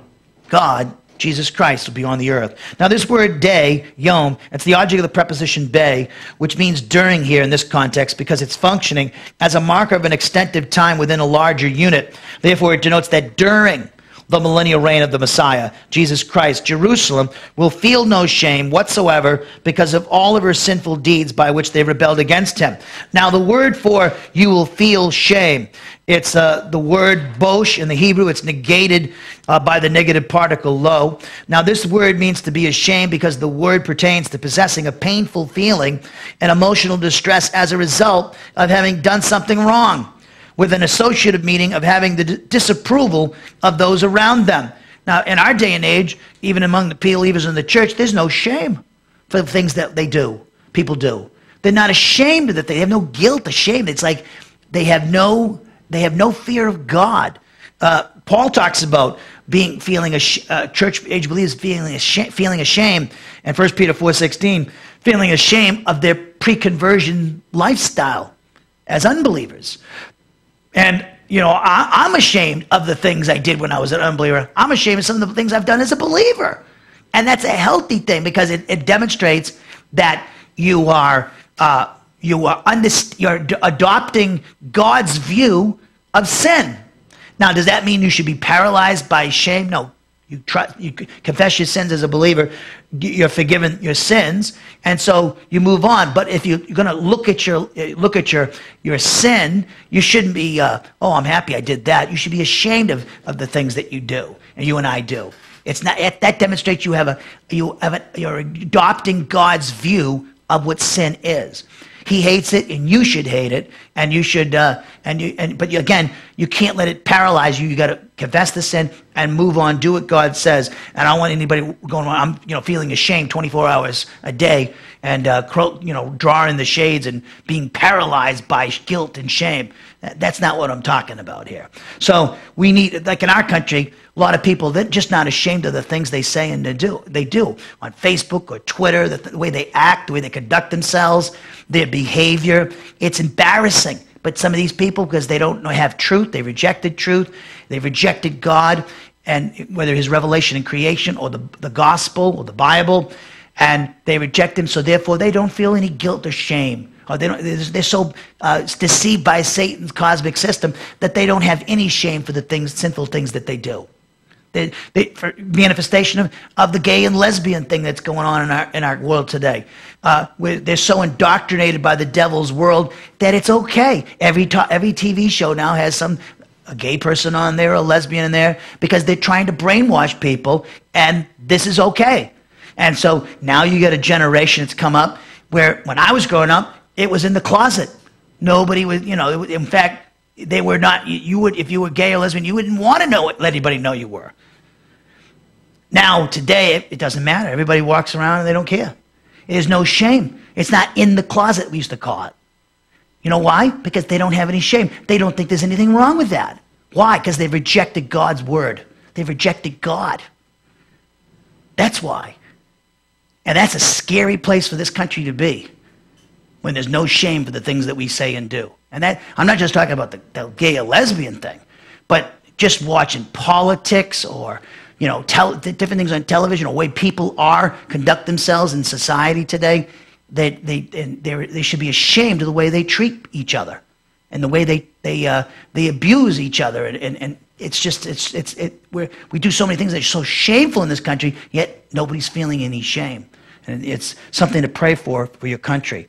God, Jesus Christ, will be on the earth. Now, this word day, yom, it's the object of the preposition be, which means during here in this context because it's functioning as a marker of an extensive time within a larger unit. Therefore, it denotes that during the millennial reign of the Messiah, Jesus Christ, Jerusalem will feel no shame whatsoever because of all of her sinful deeds by which they rebelled against him. Now, the word for you will feel shame, it's uh, the word bosh in the Hebrew. It's negated uh, by the negative particle lo. Now, this word means to be ashamed because the word pertains to possessing a painful feeling and emotional distress as a result of having done something wrong with an associative meaning of having the disapproval of those around them. Now, in our day and age, even among the believers in the church, there's no shame for the things that they do, people do. They're not ashamed of it. They have no guilt, shame. It's like they have no, they have no fear of God. Uh, Paul talks about being feeling a uh, church age believers feeling ashamed, feeling ashamed, and 1 Peter 4:16, feeling ashamed of their pre-conversion lifestyle as unbelievers. And, you know, I, am ashamed of the things I did when I was an unbeliever. I'm ashamed of some of the things I've done as a believer. And that's a healthy thing because it, it demonstrates that you are, uh, you are underst- you're d- adopting God's view of sin. Now, does that mean you should be paralyzed by shame? No. You, try, you confess your sins as a believer, you're forgiven your sins, and so you move on. But if you, are going to look at your look at your your sin, you shouldn't be. Uh, oh, I'm happy I did that. You should be ashamed of, of the things that you do, and you and I do. It's not that demonstrates you have a you have a, you're adopting God's view of what sin is. He hates it, and you should hate it, and you should. Uh, and you and but again, you can't let it paralyze you. You got to confess the sin, and move on. Do what God says. And I don't want anybody going. I'm you know feeling ashamed 24 hours a day and uh, you know drawing the shades and being paralyzed by guilt and shame. That's not what I'm talking about here. So we need, like in our country, a lot of people they're just not ashamed of the things they say and they do. They do on Facebook or Twitter, the, the way they act, the way they conduct themselves, their behavior. It's embarrassing. But some of these people, because they don't have truth, they rejected truth, they rejected God, and whether His revelation in creation or the, the gospel or the Bible, and they reject Him, so therefore they don't feel any guilt or shame. Or they don't, they're so uh, deceived by Satan's cosmic system that they don't have any shame for the things, sinful things that they do. They, for manifestation of, of the gay and lesbian thing that's going on in our, in our world today. Uh, they're so indoctrinated by the devil's world that it's okay. Every, every TV show now has some a gay person on there, a lesbian in there, because they're trying to brainwash people, and this is okay. And so now you get a generation that's come up where when I was growing up, it was in the closet. Nobody was, you know, in fact, they were not, you would, if you were gay or lesbian, you wouldn't want to know it, let anybody know you were. Now, today, it, it doesn't matter. Everybody walks around and they don't care. There's no shame. It's not in the closet, we used to call it. You know why? Because they don't have any shame. They don't think there's anything wrong with that. Why? Because they've rejected God's word. They've rejected God. That's why. And that's a scary place for this country to be when there's no shame for the things that we say and do. And that, I'm not just talking about the, the gay or lesbian thing, but just watching politics or you know, tel- different things on television, or way people are, conduct themselves in society today, they, they, they should be ashamed of the way they treat each other and the way they, they, uh, they abuse each other. And, and, and it's just, it's, it's, it, we're, we do so many things that are so shameful in this country, yet nobody's feeling any shame. And it's something to pray for for your country.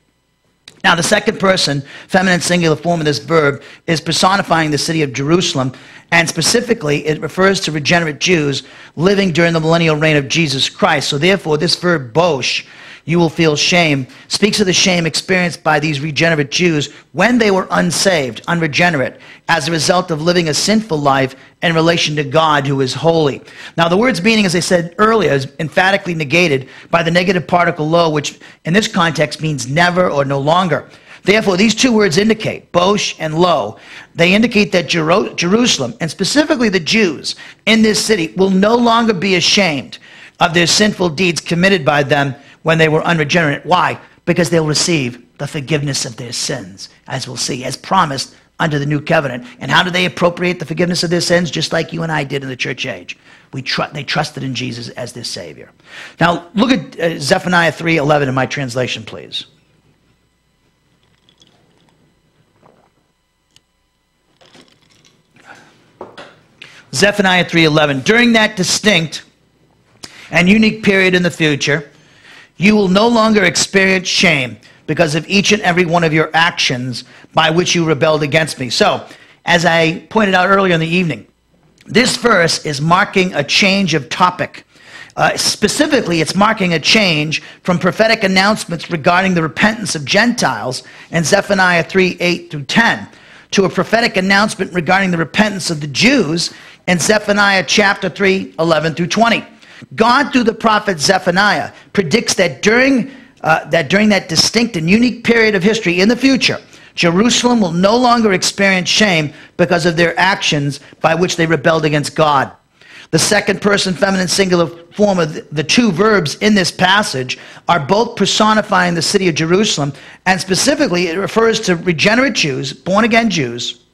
Now, the second person, feminine singular form of this verb, is personifying the city of Jerusalem, and specifically, it refers to regenerate Jews living during the millennial reign of Jesus Christ. So, therefore, this verb, bosh, you will feel shame, speaks of the shame experienced by these regenerate Jews when they were unsaved, unregenerate, as a result of living a sinful life in relation to God who is holy. Now, the word's meaning, as I said earlier, is emphatically negated by the negative particle lo, which in this context means never or no longer. Therefore, these two words indicate, Bosh and Lo, they indicate that Jerusalem, and specifically the Jews in this city, will no longer be ashamed of their sinful deeds committed by them when they were unregenerate. Why? Because they'll receive the forgiveness of their sins, as we'll see, as promised under the new covenant. And how do they appropriate the forgiveness of their sins? Just like you and I did in the church age. We tr- they trusted in Jesus as their Savior. Now, look at uh, Zephaniah 3.11 in my translation, please. Zephaniah 3:11 During that distinct and unique period in the future you will no longer experience shame because of each and every one of your actions by which you rebelled against me. So, as I pointed out earlier in the evening, this verse is marking a change of topic. Uh, specifically, it's marking a change from prophetic announcements regarding the repentance of Gentiles in Zephaniah 3 8 through 10 to a prophetic announcement regarding the repentance of the Jews in Zephaniah chapter 3 11 through 20. God, through the prophet Zephaniah, predicts that during, uh, that during that distinct and unique period of history in the future, Jerusalem will no longer experience shame because of their actions by which they rebelled against God. The second person feminine singular form of the two verbs in this passage are both personifying the city of Jerusalem, and specifically it refers to regenerate Jews, born again Jews,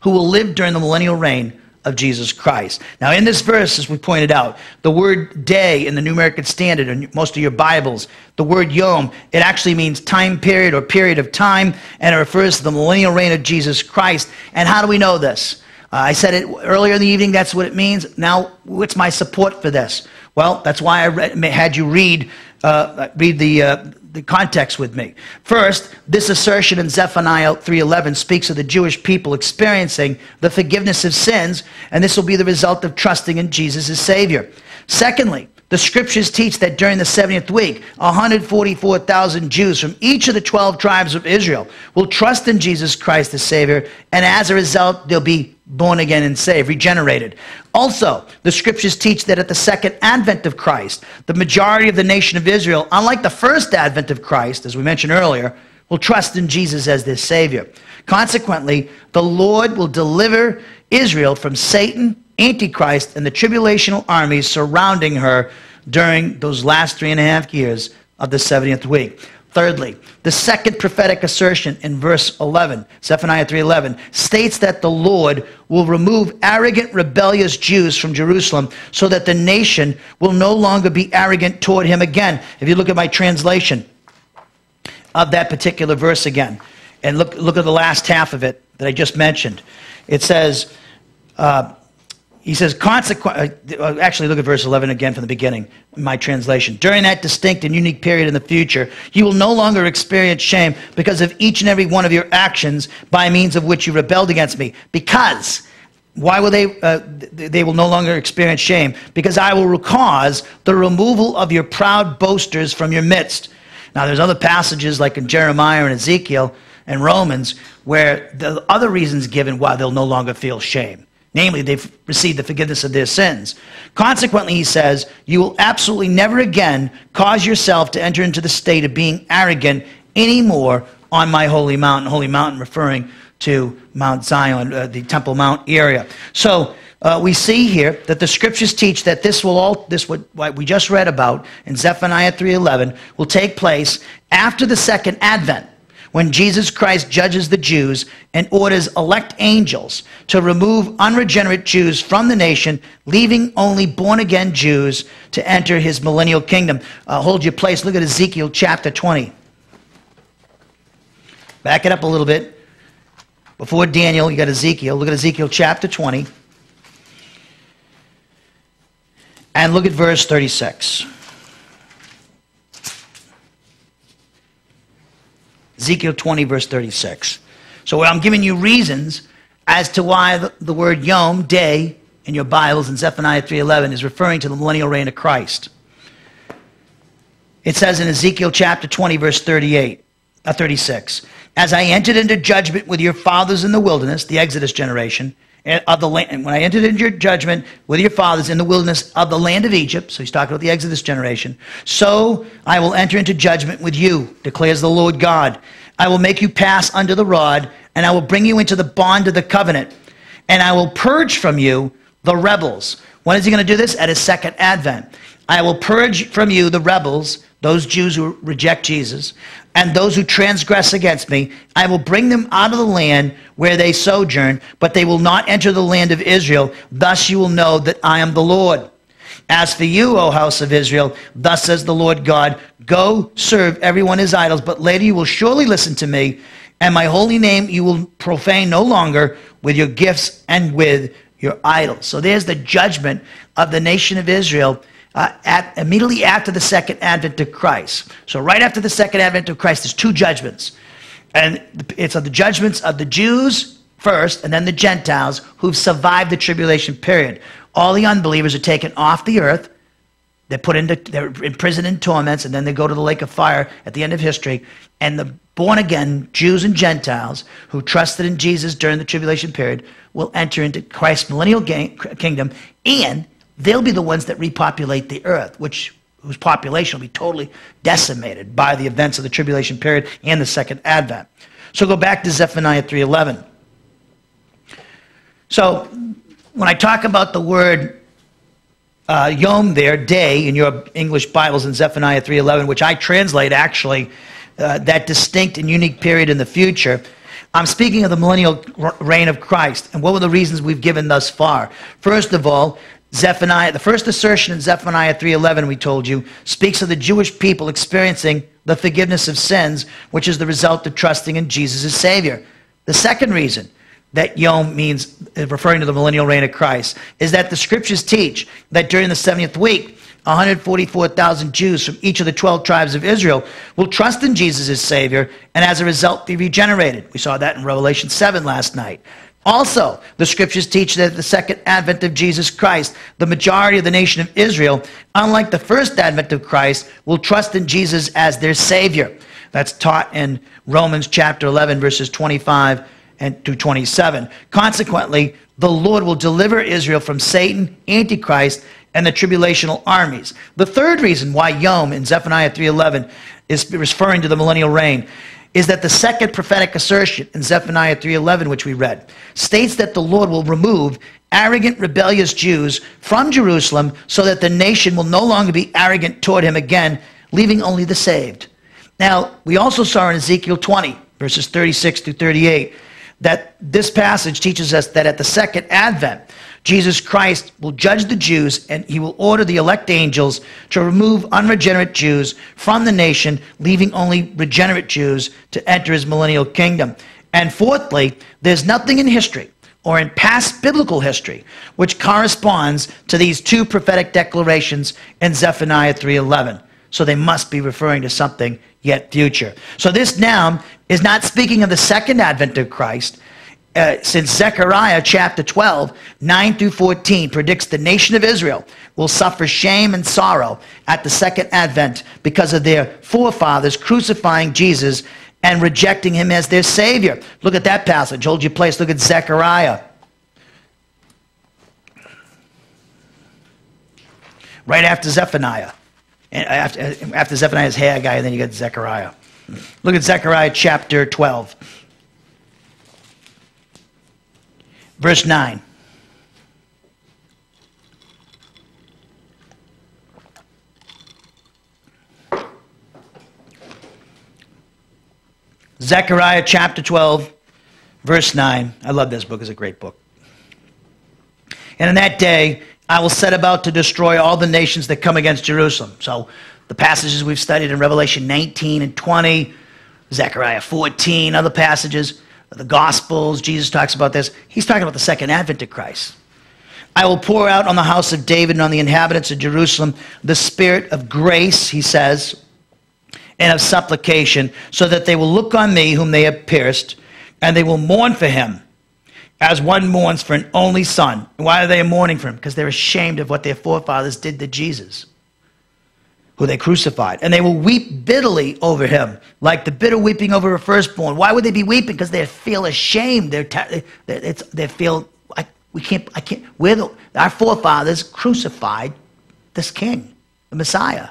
who will live during the millennial reign of Jesus Christ. Now, in this verse, as we pointed out, the word day in the New American Standard and most of your Bibles, the word yom, it actually means time period or period of time, and it refers to the millennial reign of Jesus Christ. And how do we know this? Uh, I said it earlier in the evening, that's what it means. Now, what's my support for this? Well, that's why I read, had you read, uh, read the, uh, the context with me. First, this assertion in Zephaniah 3:11 speaks of the Jewish people experiencing the forgiveness of sins, and this will be the result of trusting in Jesus as Savior. Secondly, The scriptures teach that during the 70th week, 144,000 Jews from each of the 12 tribes of Israel will trust in Jesus Christ as Savior, and as a result, they'll be born again and saved, regenerated. Also, the scriptures teach that at the second advent of Christ, the majority of the nation of Israel, unlike the first advent of Christ, as we mentioned earlier, will trust in Jesus as their Savior. Consequently, the Lord will deliver Israel from Satan, Antichrist, and the tribulational armies surrounding her during those last three and a half years of the 70th week. Thirdly, the second prophetic assertion in verse 11, Zephaniah 3:11, states that the Lord will remove arrogant rebellious Jews from Jerusalem so that the nation will no longer be arrogant toward him again. If you look at my translation of that particular verse again, and look, look at the last half of it that I just mentioned. It says, uh, he says, consequent, uh, actually, look at verse 11 again from the beginning, my translation. During that distinct and unique period in the future, you will no longer experience shame because of each and every one of your actions by means of which you rebelled against me. Because, why will they, uh, they will no longer experience shame? Because I will cause the removal of your proud boasters from your midst. Now, there's other passages like in Jeremiah and Ezekiel and Romans where the other reasons given why they'll no longer feel shame. Namely, they've received the forgiveness of their sins. Consequently, he says, you will absolutely never again cause yourself to enter into the state of being arrogant anymore on my holy mountain. Holy mountain referring to Mount Zion, uh, the Temple Mount area. So uh, we see here that the scriptures teach that this will all this what, what we just read about in Zephaniah 3:11 will take place after the second advent when Jesus Christ judges the Jews and orders elect angels to remove unregenerate Jews from the nation, leaving only born again Jews to enter his millennial kingdom. Uh, hold your place. Look at Ezekiel chapter 20. Back it up a little bit. Before Daniel, you got Ezekiel. Look at Ezekiel chapter 20. And look at verse 36. Ezekiel 20, verse 36. So I'm giving you reasons as to why the, word yom, day, in your Bibles in Zephaniah 3.11 is referring to the millennial reign of Christ. It says in Ezekiel chapter 20, verse 38, uh, 36, As I entered into judgment with your fathers in the wilderness, the Exodus generation, of the land, when I entered into your judgment with your fathers in the wilderness of the land of Egypt, so he's talking about the Exodus generation, so I will enter into judgment with you, declares the Lord God. I will make you pass under the rod, and I will bring you into the bond of the covenant, and I will purge from you the rebels. When is he going to do this? At his second advent. I will purge from you the rebels, those Jews who reject Jesus, and those who transgress against me. I will bring them out of the land where they sojourn, but they will not enter the land of Israel. Thus you will know that I am the Lord. As for you, O house of Israel, thus says the Lord God, go serve everyone his idols, but later you will surely listen to me, and my holy name you will profane no longer with your gifts and with your idols. So there's the judgment of the nation of Israel uh, at, immediately after the second advent of Christ. So, right after the second advent of Christ, there's two judgments. And it's the judgments of the Jews first, and then the Gentiles who've survived the tribulation period. All the unbelievers are taken off the earth. They're put into, they're imprisoned in torments, and then they go to the lake of fire at the end of history. And the born again Jews and Gentiles who trusted in Jesus during the tribulation period will enter into Christ's millennial kingdom, and they'll be the ones that repopulate the earth, which whose population will be totally decimated by the events of the tribulation period and the second advent. So go back to Zephaniah 3:11. So when I talk about the word uh, yom there, day, in your English Bibles in Zephaniah 3:11, which I translate actually uh, that distinct and unique period in the future, I'm speaking of the millennial reign of Christ. And what were the reasons we've given thus far? First of all, Zephaniah, the first assertion in Zephaniah 3:11 we told you speaks of the Jewish people experiencing the forgiveness of sins, which is the result of trusting in Jesus as Savior. The second reason that Yom means, uh, referring to the millennial reign of Christ, is that the scriptures teach that during the 70th week, 144,000 Jews from each of the 12 tribes of Israel will trust in Jesus as Savior and as a result be regenerated. We saw that in Revelation 7 last night. Also, the scriptures teach that at the second advent of Jesus Christ, the majority of the nation of Israel, unlike the first advent of Christ, will trust in Jesus as their Savior. That's taught in Romans chapter 11, verses 25 and to 27. Consequently, the Lord will deliver Israel from Satan, Antichrist, and the tribulational armies. The third reason why Yom in Zephaniah 3:11 is referring to the millennial reign is that the second prophetic assertion in Zephaniah 3:11 which we read states that the Lord will remove arrogant rebellious Jews from Jerusalem so that the nation will no longer be arrogant toward him again leaving only the saved. Now, we also saw in Ezekiel 20 verses 36 to 38 that this passage teaches us that at the second advent Jesus Christ will judge the Jews and he will order the elect angels to remove unregenerate Jews from the nation, leaving only regenerate Jews to enter his millennial kingdom. And fourthly, there's nothing in history or in past biblical history which corresponds to these two prophetic declarations in Zephaniah 3:11. So they must be referring to something yet future. So this noun is not speaking of the second advent of Christ, uh, since Zechariah chapter 12, 9 through 14 predicts the nation of Israel will suffer shame and sorrow at the second advent because of their forefathers crucifying Jesus and rejecting him as their Savior. Look at that passage. Hold your place. Look at Zechariah. Right after Zephaniah. And after, after Zephaniah is Haggai, and then you get Zechariah. Look at Zechariah chapter 12. Verse 9. Zechariah chapter 12, verse 9. I love this book, it's a great book. And in that day, I will set about to destroy all the nations that come against Jerusalem. So the passages we've studied in Revelation 19 and 20, Zechariah 14, other passages the Gospels, Jesus talks about this. He's talking about the second advent of Christ. I will pour out on the house of David and on the inhabitants of Jerusalem the spirit of grace, he says, and of supplication, so that they will look on me whom they have pierced, and they will mourn for him as one mourns for an only son. Why are they mourning for him? Because they're ashamed of what their forefathers did to Jesus who they crucified. And they will weep bitterly over him, like the bitter weeping over a firstborn. Why would they be weeping? Because they feel ashamed. They're, they, they feel, like we can't, I can't, we're the, our forefathers crucified this king, the Messiah.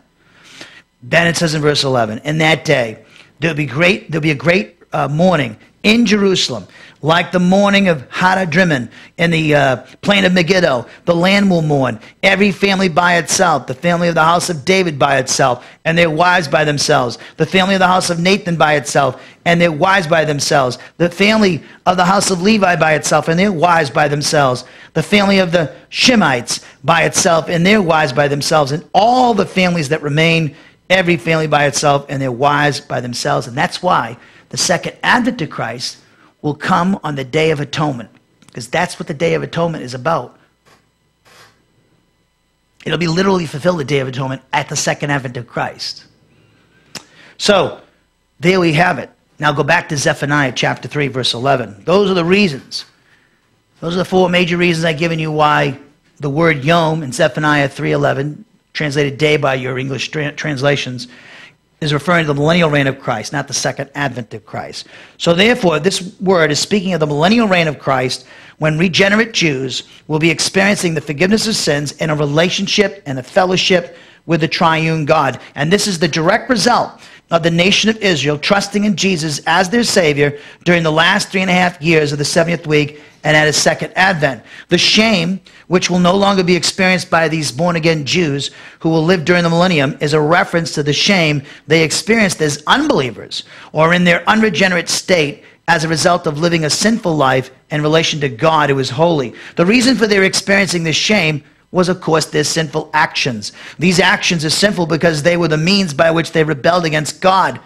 Then it says in verse 11, in that day, there'll be great, there'll be a great uh, mourning in Jerusalem like the mourning of Hadadrimmon in the uh, plain of Megiddo, the land will mourn. Every family by itself, the family of the house of David by itself, and their wives by themselves. The family of the house of Nathan by itself, and their wives by themselves. The family of the house of Levi by itself, and their wives by themselves. The family of the Shemites by itself, and their wives by themselves. And all the families that remain, every family by itself, and their wives by themselves. And that's why the second advent of Christ will come on the Day of Atonement, because that's what the Day of Atonement is about. It'll be literally fulfilled the Day of Atonement at the second advent of Christ. So, there we have it. Now go back to Zephaniah chapter 3, verse 11. Those are the reasons. Those are the four major reasons I've given you why the word Yom in Zephaniah 3.11, translated day by your English tra- translations, is referring to the millennial reign of Christ, not the second advent of Christ. So, therefore, this word is speaking of the millennial reign of Christ when regenerate Jews will be experiencing the forgiveness of sins in a relationship and a fellowship with the triune God. And this is the direct result of the nation of Israel trusting in Jesus as their Savior during the last three and a half years of the 70th week and at his second advent. The shame, which will no longer be experienced by these born again Jews who will live during the millennium, is a reference to the shame they experienced as unbelievers or in their unregenerate state as a result of living a sinful life in relation to God who is holy. The reason for their experiencing this shame was, of course, their sinful actions. These actions are sinful because they were the means by which they rebelled against God.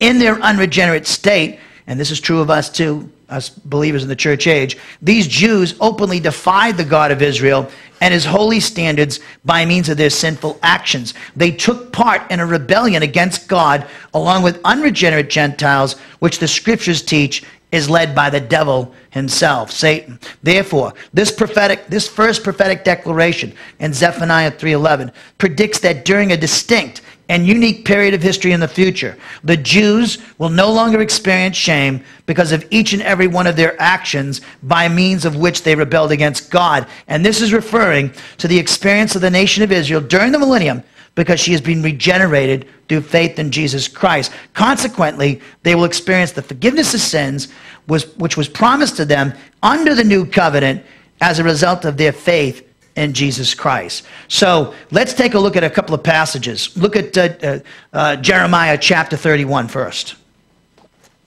In their unregenerate state, and this is true of us too, us believers in the church age, these Jews openly defied the God of Israel and his holy standards by means of their sinful actions. They took part in a rebellion against God along with unregenerate Gentiles, which the scriptures teach is led by the devil himself, Satan. Therefore, this prophetic, this first prophetic declaration in Zephaniah 3:11 predicts that during a distinct and unique period of history in the future, the Jews will no longer experience shame because of each and every one of their actions by means of which they rebelled against God. And this is referring to the experience of the nation of Israel during the millennium because she has been regenerated through faith in Jesus Christ. Consequently, they will experience the forgiveness of sins which was promised to them under the new covenant as a result of their faith in Jesus Christ. So let's take a look at a couple of passages. Look at uh, uh, uh, Jeremiah chapter 31 first,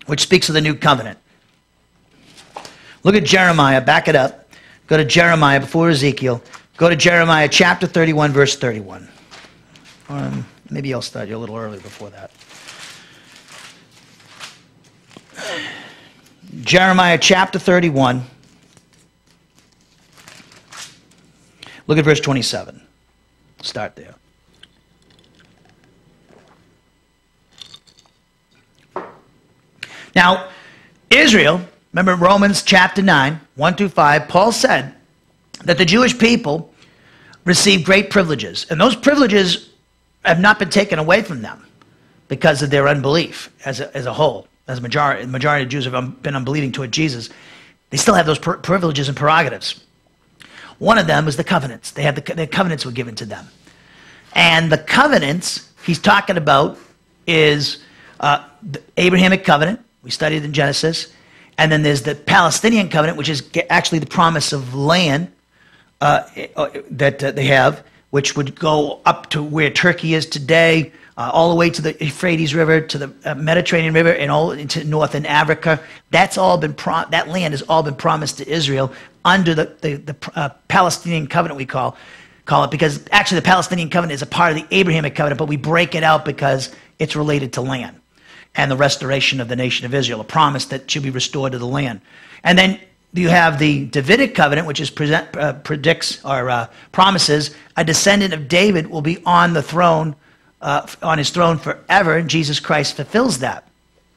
which speaks of the new covenant. Look at Jeremiah, back it up. Go to Jeremiah before Ezekiel. Go to Jeremiah chapter 31, verse 31. Um, maybe I'll start you a little early before that. Jeremiah chapter 31. Look at verse 27. Start there. Now, Israel, remember Romans chapter 9, 1 through 5, Paul said that the Jewish people received great privileges. And those privileges have not been taken away from them because of their unbelief as a, as a whole. As a majority, the majority of Jews have been unbelieving toward Jesus. They still have those privileges and prerogatives. One of them is the covenants. They had the, the covenants were given to them. And the covenants he's talking about is uh, the Abrahamic covenant. We studied in Genesis. And then there's the Palestinian covenant, which is actually the promise of land uh, uh that uh, they have which would go up to where Turkey is today, uh, all the way to the Euphrates River, to the uh, Mediterranean River, and all into northern Africa. That's all been that land has all been promised to Israel under the the, the uh, Palestinian covenant we call call it because actually the Palestinian covenant is a part of the Abrahamic covenant, but we break it out because it's related to land and the restoration of the nation of Israel, a promise that should be restored to the land. And then you have the Davidic covenant, which is present, uh, predicts or uh, promises a descendant of David will be on the throne, uh, on his throne forever, and Jesus Christ fulfills that.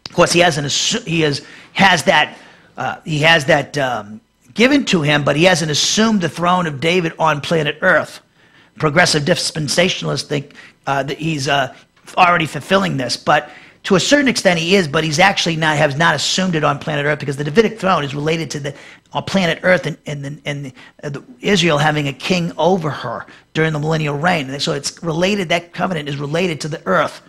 Of course, he hasn't he has has that uh, he has that um, given to him, but he hasn't assumed the throne of David on planet Earth. Progressive dispensationalists think uh, that he's uh, already fulfilling this, but to a certain extent he is, but he's actually not has not assumed it on planet Earth because the Davidic throne is related to the on planet Earth and, and, and uh, the, Israel having a king over her during the millennial reign. And so it's related. That covenant is related to the Earth.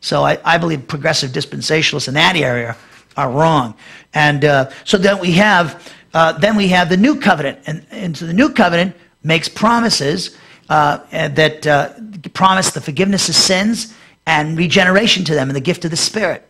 So I, I believe progressive dispensationalists in that area are wrong. And uh, so then we have uh, then we have the new covenant, and, and so the new covenant makes promises uh, that uh, promise the forgiveness of sins and regeneration to them and the gift of the Spirit.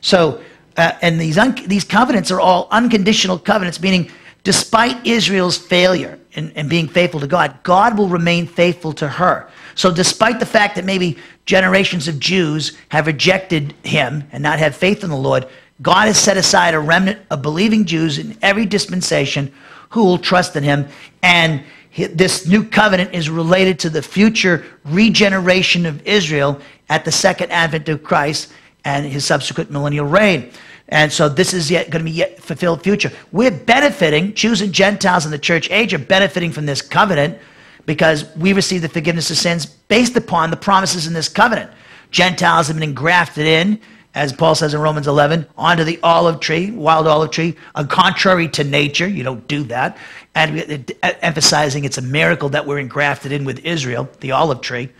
So, uh, and these, these covenants are all unconditional covenants, meaning despite Israel's failure in, in being faithful to God, God will remain faithful to her. So, despite the fact that maybe generations of Jews have rejected him and not had faith in the Lord, God has set aside a remnant of believing Jews in every dispensation who will trust in him. And this new covenant is related to the future regeneration of Israel at the second advent of Christ and his subsequent millennial reign. And so this is yet going to be yet fulfilled future. We're benefiting, Jews and Gentiles in the church age are benefiting from this covenant because we receive the forgiveness of sins based upon the promises in this covenant. Gentiles have been engrafted in as Paul says in Romans 11, onto the olive tree, wild olive tree, uh, contrary to nature. You don't do that. And emphasizing it's a miracle that we're engrafted in with Israel, the olive tree.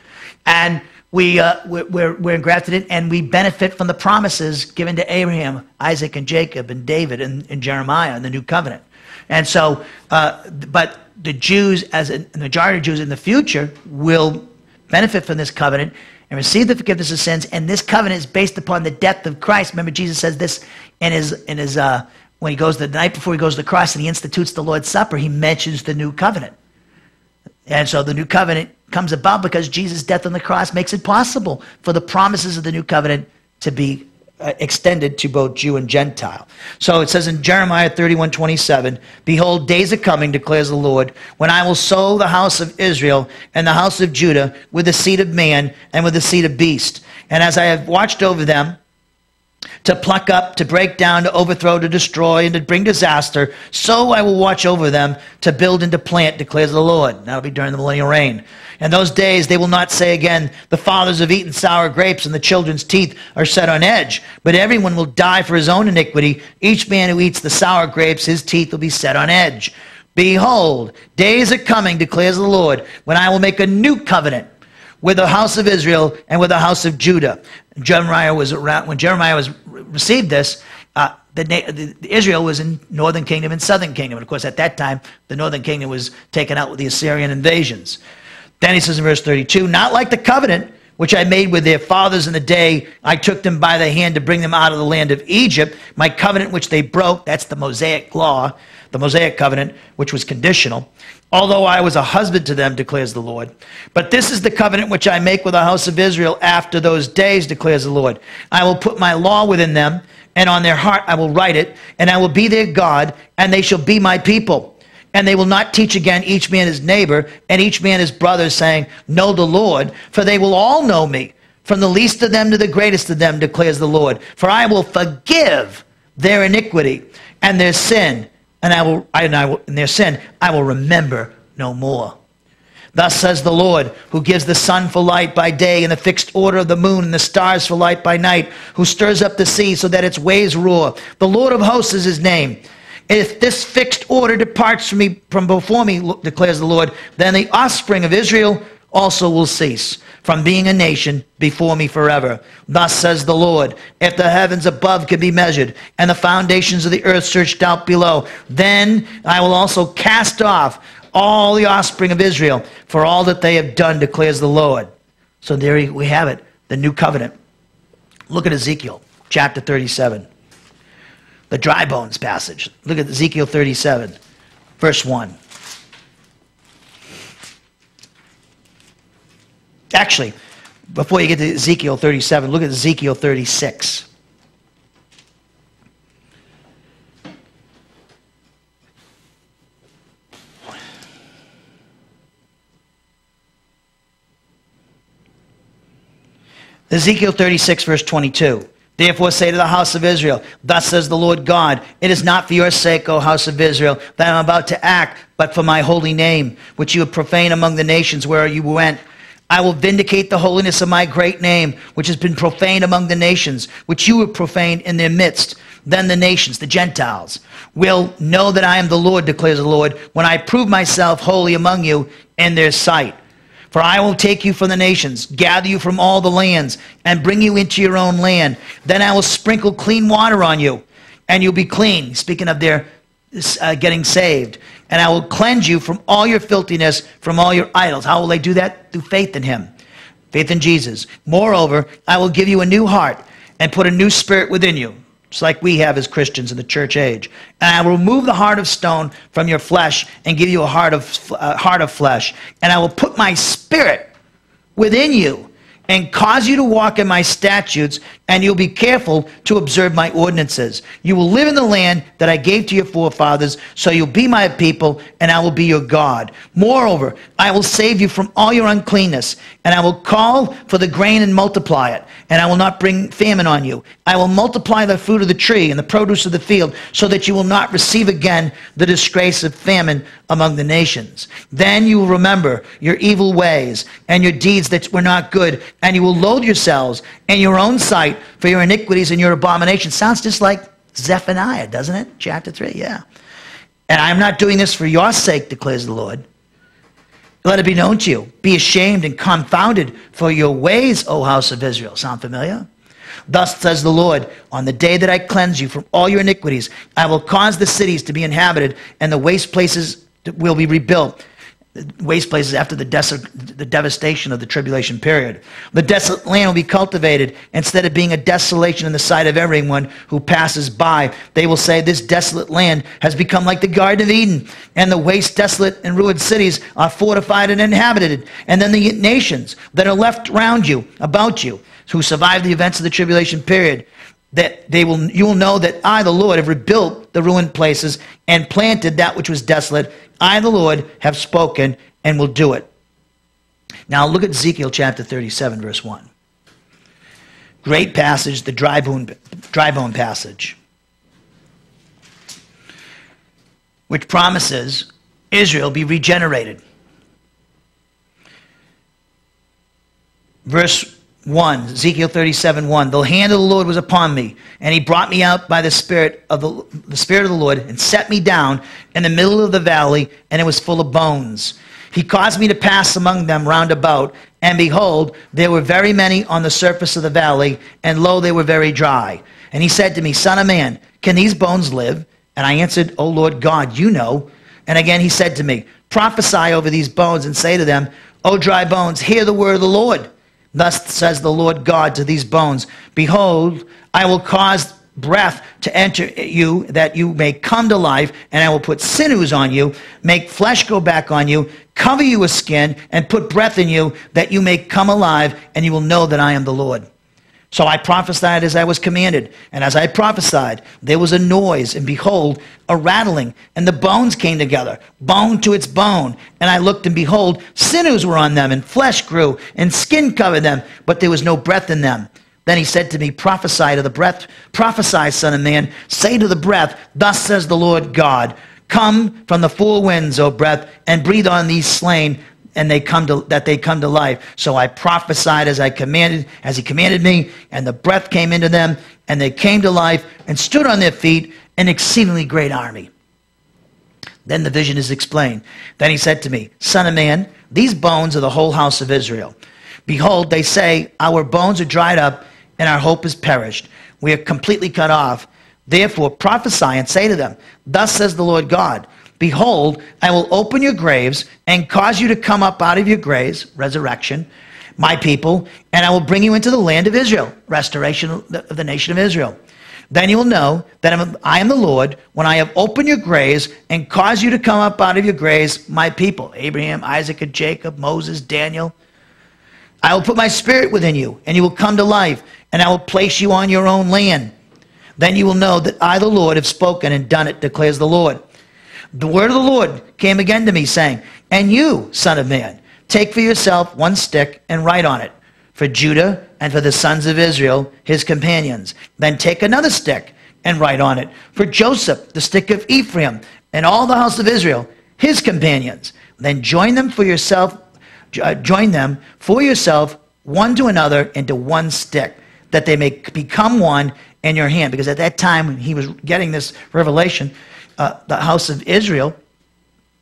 And we, uh, we're, we're engrafted in, and we benefit from the promises given to Abraham, Isaac, and Jacob, and David, and, and Jeremiah in the new covenant. And so, uh, but the Jews, as a majority of Jews in the future, will benefit from this covenant and receive the forgiveness of sins. And this covenant is based upon the death of Christ. Remember, Jesus says this in his, in his uh, when he goes the night before he goes to the cross and he institutes the Lord's Supper, he mentions the new covenant. And so the new covenant comes about because Jesus' death on the cross makes it possible for the promises of the new covenant to be uh, extended to both Jew and Gentile. So it says in Jeremiah 31 27, Behold, days are coming, declares the Lord, when I will sow the house of Israel and the house of Judah with the seed of man and with the seed of beast. And as I have watched over them, to pluck up, to break down, to overthrow, to destroy, and to bring disaster. So I will watch over them to build and to plant, declares the Lord. That'll be during the millennial reign. In those days they will not say again, The fathers have eaten sour grapes, and the children's teeth are set on edge. But everyone will die for his own iniquity. Each man who eats the sour grapes, his teeth will be set on edge. Behold, days are coming, declares the Lord, when I will make a new covenant with the house of Israel and with the house of Judah. Jeremiah was around, when Jeremiah was received this, uh, the, the, Israel was in northern kingdom and southern kingdom. And of course, at that time, the northern kingdom was taken out with the Assyrian invasions. Then he says in verse 32, not like the covenant which I made with their fathers in the day I took them by the hand to bring them out of the land of Egypt, my covenant which they broke, that's the Mosaic law, the Mosaic covenant, which was conditional, although I was a husband to them, declares the Lord. But this is the covenant which I make with the house of Israel after those days, declares the Lord. I will put my law within them, and on their heart I will write it, and I will be their God, and they shall be my people. And they will not teach again each man his neighbor, and each man his brother, saying, Know the Lord, for they will all know me, from the least of them to the greatest of them, declares the Lord. For I will forgive their iniquity and their sin and I will, and I will, in their sin, I will remember no more. Thus says the Lord, who gives the sun for light by day and the fixed order of the moon and the stars for light by night, who stirs up the sea so that its waves roar. The Lord of hosts is his name. If this fixed order departs from me from before me, declares the Lord, then the offspring of Israel also will cease from being a nation before me forever. Thus says the Lord, if the heavens above can be measured and the foundations of the earth searched out below, then I will also cast off all the offspring of Israel for all that they have done, declares the Lord. So there we have it, the new covenant. Look at Ezekiel chapter 37, the dry bones passage. Look at Ezekiel 37, verse 1. Actually, before you get to Ezekiel 37, look at Ezekiel 36. Ezekiel 36, verse 22. Therefore say to the house of Israel, Thus says the Lord God, It is not for your sake, O house of Israel, that I am about to act, but for my holy name, which you have profaned among the nations where you went I will vindicate the holiness of my great name, which has been profaned among the nations, which you have profaned in their midst. Then the nations, the Gentiles, will know that I am the Lord, declares the Lord, when I prove myself holy among you in their sight. For I will take you from the nations, gather you from all the lands, and bring you into your own land. Then I will sprinkle clean water on you, and you'll be clean. Speaking of their uh, getting saved and I will cleanse you from all your filthiness, from all your idols. How will they do that? Through faith in Him, faith in Jesus. Moreover, I will give you a new heart and put a new spirit within you, just like we have as Christians in the church age. And I will remove the heart of stone from your flesh and give you a heart of, uh, heart of flesh. And I will put my spirit within you and cause you to walk in my statutes, and you'll be careful to observe my ordinances. You will live in the land that I gave to your forefathers, so you'll be my people, and I will be your God. Moreover, I will save you from all your uncleanness, and I will call for the grain and multiply it, and I will not bring famine on you. I will multiply the fruit of the tree and the produce of the field, so that you will not receive again the disgrace of famine among the nations. Then you will remember your evil ways and your deeds that were not good, and you will loathe yourselves in your own sight for your iniquities and your abominations. Sounds just like Zephaniah, doesn't it? Chapter 3, yeah. And I am not doing this for your sake, declares the Lord. Let it be known to you. Be ashamed and confounded for your ways, O house of Israel. Sound familiar? Thus says the Lord, on the day that I cleanse you from all your iniquities, I will cause the cities to be inhabited, and the waste places will be rebuilt waste places after the, the, devastation of the tribulation period. The desolate land will be cultivated instead of being a desolation in the sight of everyone who passes by. They will say, This desolate land has become like the Garden of Eden, and the waste, desolate, and ruined cities are fortified and inhabited. And then the nations that are left round you, about you, who survived the events of the tribulation period, that they will you will know that I the Lord have rebuilt the ruined places and planted that which was desolate. I the Lord have spoken and will do it. Now look at Ezekiel chapter 37 verse 1 great passage, the dry bone, dry bone passage, which promises Israel be regenerated. Verse 1, Ezekiel 37 1. The hand of the Lord was upon me, and he brought me out by the Spirit of the, the Spirit of the Lord and set me down in the middle of the valley, and it was full of bones. He caused me to pass among them round about, and behold, there were very many on the surface of the valley, and lo, they were very dry. And he said to me, Son of man, can these bones live? And I answered, O Lord God, you know. And again he said to me, Prophesy over these bones, and say to them, O dry bones, hear the word of the Lord. Thus says the Lord God to these bones Behold, I will cause breath to enter you that you may come to life, and I will put sinews on you, make flesh go back on you, cover you with skin, and put breath in you that you may come alive, and you will know that I am the Lord. So I prophesied as I was commanded. And as I prophesied, there was a noise, and behold, a rattling, and the bones came together, bone to its bone. And I looked, and behold, sinews were on them, and flesh grew, and skin covered them, but there was no breath in them. Then he said to me, Prophesy to the breath, prophesy, son of man, say to the breath, Thus says the Lord God, Come from the four winds, O breath, and breathe on these slain and they come to that they come to life. So I prophesied as I commanded, as he commanded me, and the breath came into them, and they came to life and stood on their feet, an exceedingly great army. Then the vision is explained. Then he said to me, Son of man, these bones are the whole house of Israel. Behold, they say, Our bones are dried up, and our hope is perished. We are completely cut off. Therefore prophesy and say to them, Thus says the Lord God. Behold, I will open your graves and cause you to come up out of your graves, resurrection, my people, and I will bring you into the land of Israel, restoration of the nation of Israel. Then you will know that I am the Lord when I have opened your graves and caused you to come up out of your graves, my people, Abraham, Isaac, and Jacob, Moses, Daniel. I will put my spirit within you, and you will come to life, and I will place you on your own land. Then you will know that I, the Lord, have spoken and done it, declares the Lord. The word of the Lord came again to me, saying, And you, son of man, take for yourself one stick and write on it, for Judah and for the sons of Israel, his companions. Then take another stick and write on it, for Joseph, the stick of Ephraim, and all the house of Israel, his companions. Then join them for yourself, uh, join them for yourself, one to another, into one stick, that they may become one in your hand. Because at that time, he was getting this revelation uh, the house of Israel,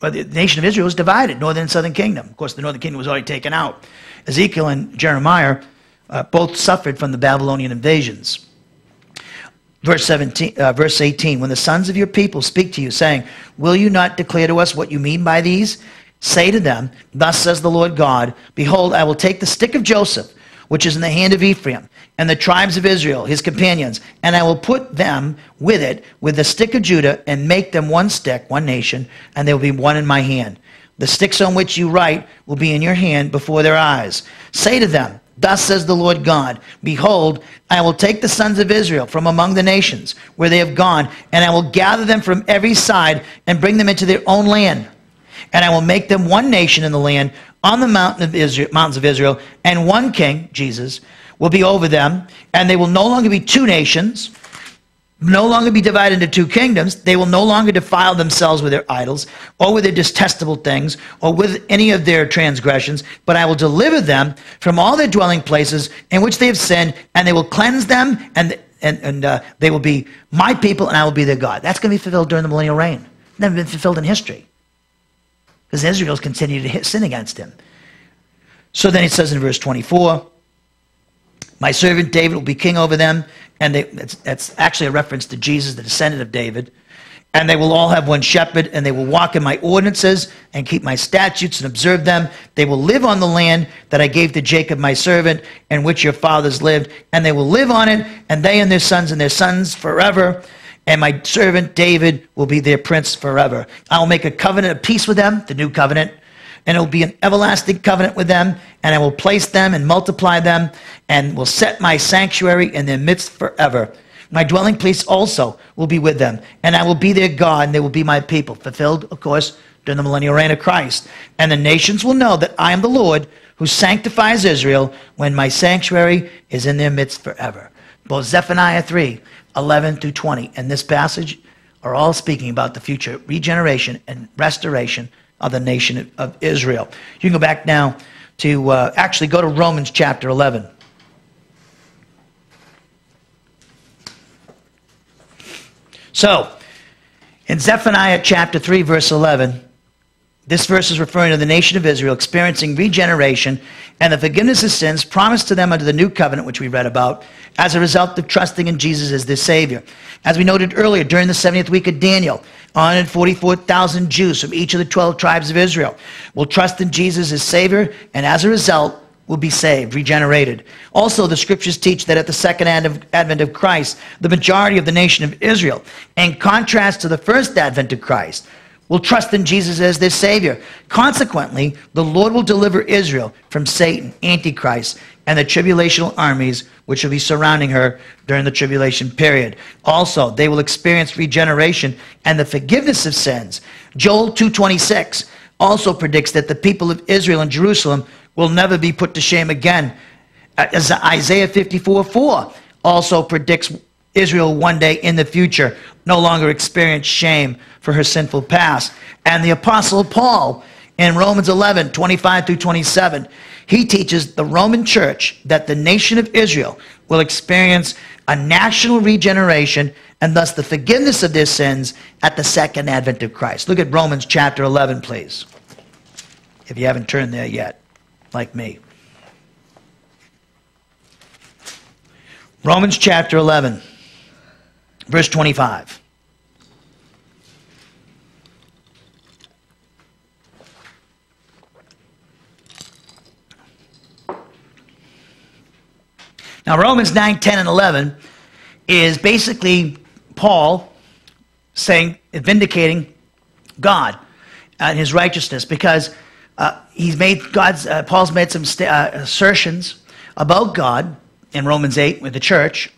or the nation of Israel was divided, northern and southern kingdom. Of course, the northern kingdom was already taken out. Ezekiel and Jeremiah uh, both suffered from the Babylonian invasions. Verse 17, uh, verse 18, when the sons of your people speak to you, saying, Will you not declare to us what you mean by these? Say to them, Thus says the Lord God, Behold, I will take the stick of Joseph, which is in the hand of Ephraim, and the tribes of Israel, his companions, and I will put them with it, with the stick of Judah, and make them one stick, one nation, and they will be one in my hand. The sticks on which you write will be in your hand before their eyes. Say to them, Thus says the Lord God Behold, I will take the sons of Israel from among the nations where they have gone, and I will gather them from every side and bring them into their own land. And I will make them one nation in the land on the mountain of Israel, mountains of Israel, and one king, Jesus, will be over them, and they will no longer be two nations, no longer be divided into two kingdoms. They will no longer defile themselves with their idols, or with their detestable things, or with any of their transgressions, but I will deliver them from all their dwelling places in which they have sinned, and they will cleanse them, and, and, and uh, they will be my people, and I will be their God. That's going to be fulfilled during the millennial reign. Never been fulfilled in history. Because Israel's continued to sin against him. So then it says in verse 24, my servant David will be king over them. And they, that's, that's actually a reference to Jesus, the descendant of David. And they will all have one shepherd, and they will walk in my ordinances and keep my statutes and observe them. They will live on the land that I gave to Jacob my servant, in which your fathers lived, and they will live on it, and they and their sons and their sons forever. And my servant David will be their prince forever. I will make a covenant of peace with them, the new covenant, and it will be an everlasting covenant with them, and I will place them and multiply them, and will set my sanctuary in their midst forever. My dwelling place also will be with them, and I will be their God, and they will be my people. Fulfilled, of course, during the millennial reign of Christ. And the nations will know that I am the Lord who sanctifies Israel when my sanctuary is in their midst forever. Both Zephaniah 3, 11 through 20, and this passage are all speaking about the future regeneration and restoration of the nation of Israel. You can go back now to uh, actually go to Romans chapter 11. So, in Zephaniah chapter 3, verse 11, this verse is referring to the nation of Israel experiencing regeneration and the forgiveness of sins promised to them under the new covenant, which we read about, as a result of trusting in Jesus as their Savior. As we noted earlier, during the 70th week of Daniel, 144,000 Jews from each of the 12 tribes of Israel will trust in Jesus as Savior, and as a result, will be saved, regenerated. Also, the scriptures teach that at the second advent of Christ, the majority of the nation of Israel, in contrast to the first advent of Christ, will trust in Jesus as their Savior. Consequently, the Lord will deliver Israel from Satan, Antichrist, and the tribulational armies which will be surrounding her during the tribulation period. Also, they will experience regeneration and the forgiveness of sins. Joel 2:26 also predicts that the people of Israel and Jerusalem will never be put to shame again. As Isaiah 54:4 also predicts Israel one day in the future no longer experience shame for her sinful past. And the Apostle Paul in Romans 11, 25 through 27, he teaches the Roman church that the nation of Israel will experience a national regeneration and thus the forgiveness of their sins at the second advent of Christ. Look at Romans chapter 11, please, if you haven't turned there yet, like me. Romans chapter 11, verse 25. Now, Romans 9, 10, and 11 is basically Paul saying, vindicating God and his righteousness because uh, he's made God's, uh, Paul's made some st- uh, assertions about God in Romans 8 with the church.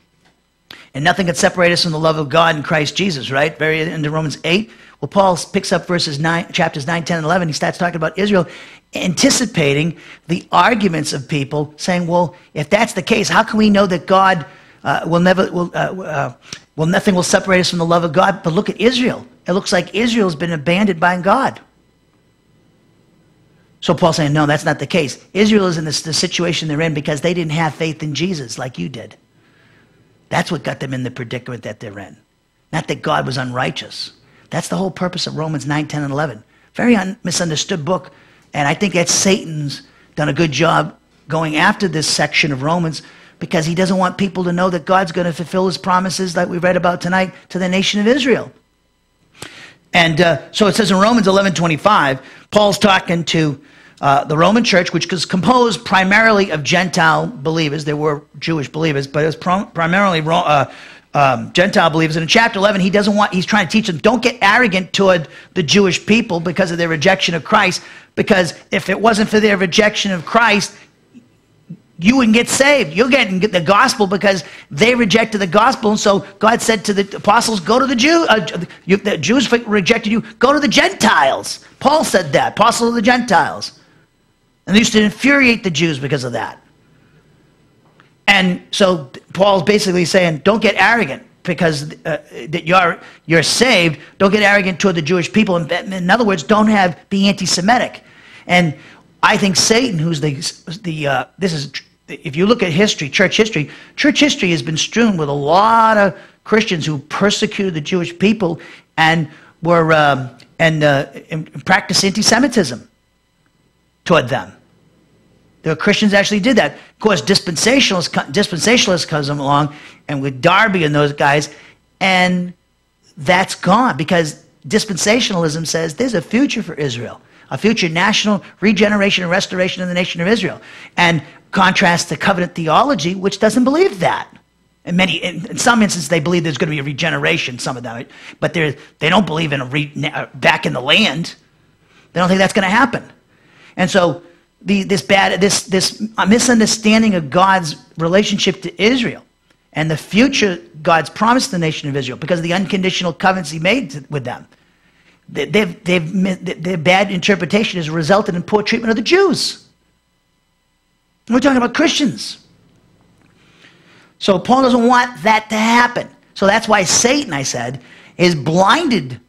And nothing can separate us from the love of God in Christ Jesus, right? Very into Romans 8. Well, Paul picks up verses 9, chapters 9, 10, and 11. He starts talking about Israel anticipating the arguments of people saying, well, if that's the case, how can we know that God uh, will never, will, uh, uh, well, nothing will separate us from the love of God? But look at Israel. It looks like Israel's been abandoned by God. So Paul's saying, no, that's not the case. Israel is in this, the situation they're in because they didn't have faith in Jesus like you did. That's what got them in the predicament that they're in. Not that God was unrighteous. That's the whole purpose of Romans 9, 10, and 11. Very un- misunderstood book and I think that Satan's done a good job going after this section of Romans because he doesn't want people to know that God's going to fulfill his promises that we read about tonight to the nation of Israel. And uh, so it says in Romans 11:25, Paul's talking to uh, the Roman church, which was composed primarily of Gentile believers. There were Jewish believers, but it was primarily uh, um, Gentile believers. And in chapter 11, he doesn't want, he's trying to teach them, don't get arrogant toward the Jewish people because of their rejection of Christ. Because if it wasn't for their rejection of Christ, you wouldn't get saved. You'll get the gospel because they rejected the gospel. And so God said to the apostles, go to the Jews. Uh, you, the Jews rejected you. Go to the Gentiles. Paul said that. Apostle of the Gentiles. And they used to infuriate the Jews because of that. And so Paul's basically saying, don't get arrogant because uh, that you're you're saved. Don't get arrogant toward the Jewish people. In other words, don't have be anti-Semitic. And I think Satan, who's the the uh, this is if you look at history, church history, church history has been strewn with a lot of Christians who persecuted the Jewish people and were um, and, uh, and practiced anti-Semitism toward them. The Christians actually did that. Of course, dispensationalists, dispensationalists comes along, and with Darby and those guys, and that's gone because dispensationalism says there's a future for Israel, a future national regeneration and restoration of the nation of Israel. And contrast to covenant theology, which doesn't believe that. In many, in, in, some instances, they believe there's going to be a regeneration. Some of them, but they they don't believe in a re, back in the land. They don't think that's going to happen. And so the, this bad, this, this misunderstanding of God's relationship to Israel and the future God's promised the nation of Israel because of the unconditional covenants he made with them. They've, they've, their bad interpretation has resulted in poor treatment of the Jews. We're talking about Christians. So Paul doesn't want that to happen. So that's why Satan, I said, is blinded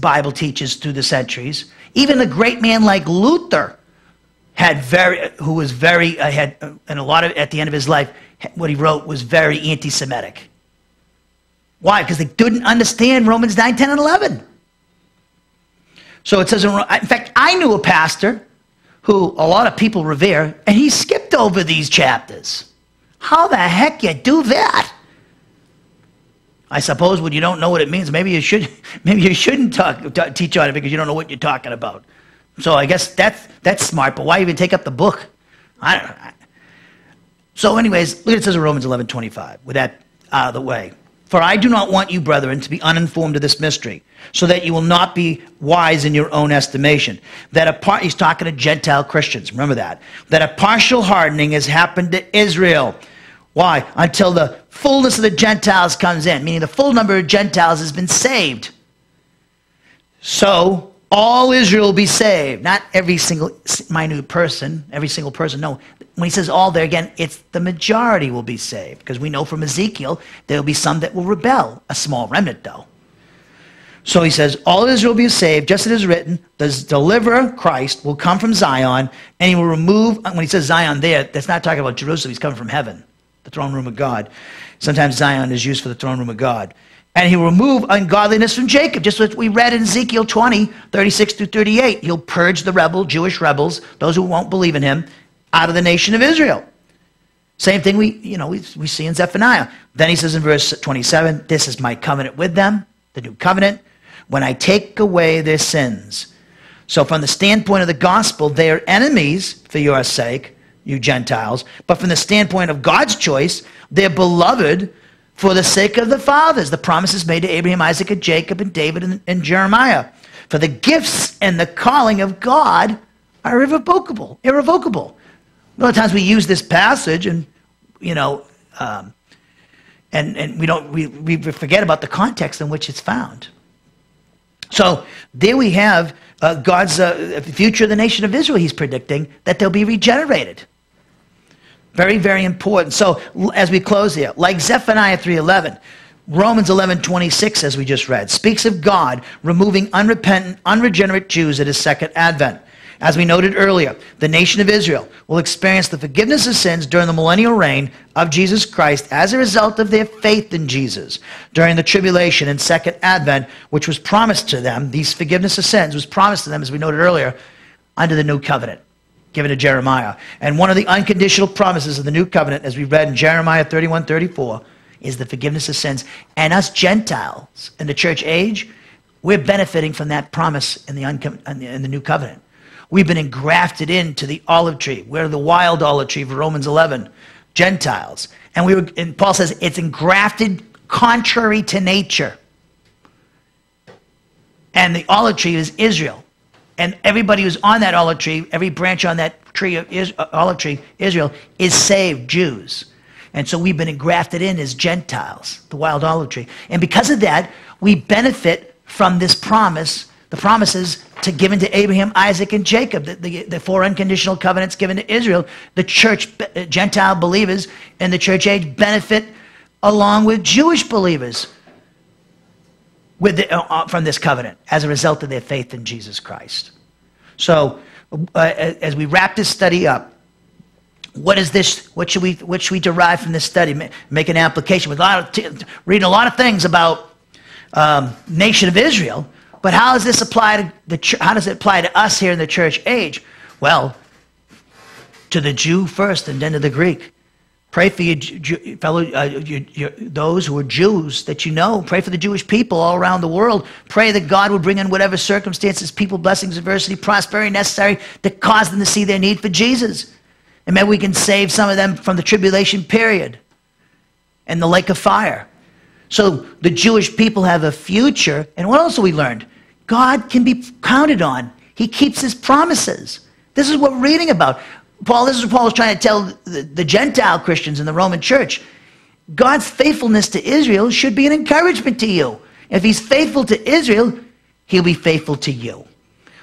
Bible teachers through the centuries. Even a great man like Luther had very, who was very, uh, had, uh, and a lot of, at the end of his life, what he wrote was very anti Semitic. Why? Because they didn't understand Romans 9, 10, and 11. So it says, in, in fact, I knew a pastor who a lot of people revere, and he skipped over these chapters. How the heck you do that? I suppose when you don't know what it means, maybe you should, maybe you shouldn't talk, teach on it because you don't know what you're talking about. So I guess that's that's smart. But why even take up the book? I don't. know. So, anyways, look at it says in Romans 11, 25, with that out of the way. For I do not want you, brethren, to be uninformed of this mystery, so that you will not be wise in your own estimation. That a part, he's talking to Gentile Christians, remember that. That a partial hardening has happened to Israel. Why? Until the fullness of the Gentiles comes in, meaning the full number of Gentiles has been saved. So all Israel will be saved. Not every single minute person, every single person. No, when he says all there again, it's the majority will be saved. Because we know from Ezekiel, there will be some that will rebel, a small remnant though. So he says, all Israel will be saved, just as it is written, the deliverer, Christ, will come from Zion, and he will remove, uh, when he says Zion there, that's not talking about Jerusalem, he's coming from heaven, the throne room of God. Sometimes Zion is used for the throne room of God. And he will remove ungodliness from Jacob, just as we read in Ezekiel 20, 36 through 38. He'll purge the rebel, Jewish rebels, those who won't believe in him, out of the nation of Israel. Same thing we, you know, we, we see in Zephaniah. Then he says in verse 27, This is my covenant with them, the new covenant, when I take away their sins. So, from the standpoint of the gospel, they are enemies for your sake, you Gentiles. But from the standpoint of God's choice, they're beloved for the sake of the fathers. The promises made to Abraham, Isaac, and Jacob, and David, and, and Jeremiah. For the gifts and the calling of God are irrevocable. Irrevocable. A lot of times we use this passage and, you know, um, and, and we don't we, we forget about the context in which it's found. So there we have uh, God's uh, future of the nation of Israel. He's predicting that they'll be regenerated. Very, very important. So as we close here, like Zephaniah 3.11, Romans 11.26, as we just read, speaks of God removing unrepentant, unregenerate Jews at his second advent. As we noted earlier, the nation of Israel will experience the forgiveness of sins during the millennial reign of Jesus Christ as a result of their faith in Jesus. During the tribulation and second advent, which was promised to them, these forgiveness of sins was promised to them, as we noted earlier, under the new covenant given to Jeremiah. And one of the unconditional promises of the new covenant, as we read in Jeremiah 31 34, is the forgiveness of sins. And us Gentiles in the church age, we're benefiting from that promise in the, in the, in the new covenant. We've been engrafted into the olive tree. We're the wild olive tree for Romans 11, Gentiles. And, we were, and Paul says it's engrafted contrary to nature. And the olive tree is Israel. And everybody who's on that olive tree, every branch on that tree of Is, olive tree, Israel, is saved Jews. And so we've been engrafted in as Gentiles, the wild olive tree. And because of that, we benefit from this promise the promises to given to Abraham, Isaac, and Jacob, the, the, the, four unconditional covenants given to Israel, the church, uh, Gentile believers in the church age benefit along with Jewish believers the, uh, uh from this covenant as a result of their faith in Jesus Christ. So, uh, as we wrap this study up, what is this? What should we? What should we derive from this study? Make an application with a lot of t- reading a lot of things about um, nation of Israel but how does this apply to the how does it apply to us here in the church age? Well, to the Jew first and then to the Greek. Pray for your fellow uh, your, your, those who are Jews that you know. Pray for the Jewish people all around the world. Pray that God would bring in whatever circumstances, people, blessings, adversity, prosperity necessary to cause them to see their need for Jesus. And maybe we can save some of them from the tribulation period and the lake of fire. So the Jewish people have a future. And what else have we learned? God can be counted on. He keeps his promises. This is what we're reading about. Paul, this is what Paul is trying to tell the, the Gentile Christians in the Roman church. God's faithfulness to Israel should be an encouragement to you. If he's faithful to Israel, he'll be faithful to you,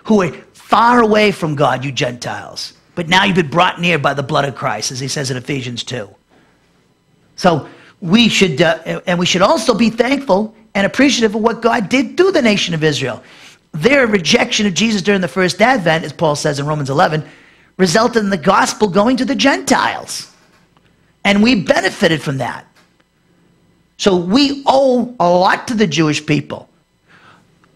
who are far away from God, you Gentiles. but now you've been brought near by the blood of Christ, as he says in Ephesians 2. So we should, uh, and we should also be thankful and appreciative of what God did through the nation of Israel. Their rejection of Jesus during the first advent, as Paul says in Romans 11, resulted in the gospel going to the Gentiles. And we benefited from that. So we owe a lot to the Jewish people.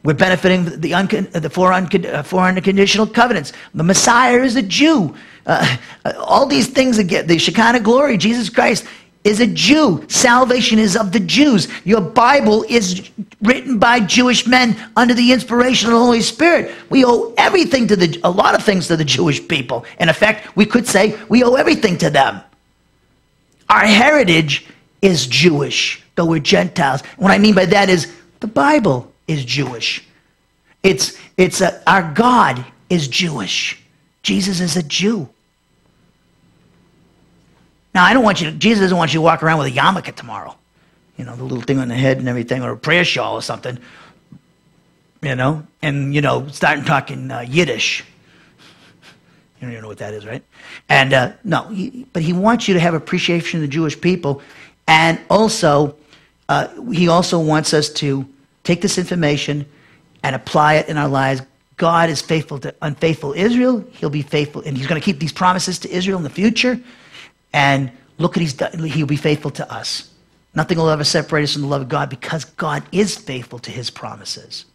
We're benefiting the, the four, uncon- uh, four unconditional covenants. The Messiah is a Jew. Uh, all these things again, the Shekinah glory, Jesus Christ is a Jew. Salvation is of the Jews. Your Bible is written by Jewish men under the inspiration of the Holy Spirit. We owe everything to the, a lot of things to the Jewish people. In effect, we could say we owe everything to them. Our heritage is Jewish, though we're Gentiles. What I mean by that is the Bible is Jewish. It's, it's a, our God is Jewish. Jesus is a Jew. Now, I don't want you to, Jesus doesn't want you to walk around with a yarmulke tomorrow. You know, the little thing on the head and everything, or a prayer shawl or something. You know, and, you know, starting talking uh, Yiddish. You don't even know what that is, right? And uh, no, he, but he wants you to have appreciation of the Jewish people. And also, uh, he also wants us to take this information and apply it in our lives. God is faithful to unfaithful Israel. He'll be faithful, and he's going to keep these promises to Israel in the future. And look at done, he'll be faithful to us. Nothing will ever separate us from the love of God because God is faithful to his promises.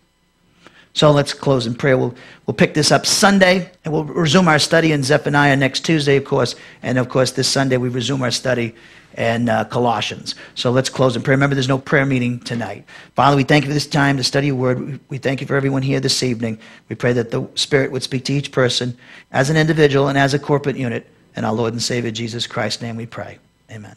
So let's close in prayer. We'll, we'll pick this up Sunday, and we'll resume our study in Zephaniah next Tuesday, of course. And of course, this Sunday we resume our study in uh, Colossians. So let's close in prayer. Remember, there's no prayer meeting tonight. Father, we thank you for this time to study your word. We thank you for everyone here this evening. We pray that the Spirit would speak to each person as an individual and as a corporate unit. In our Lord and Savior Jesus Christ's name we pray. Amen.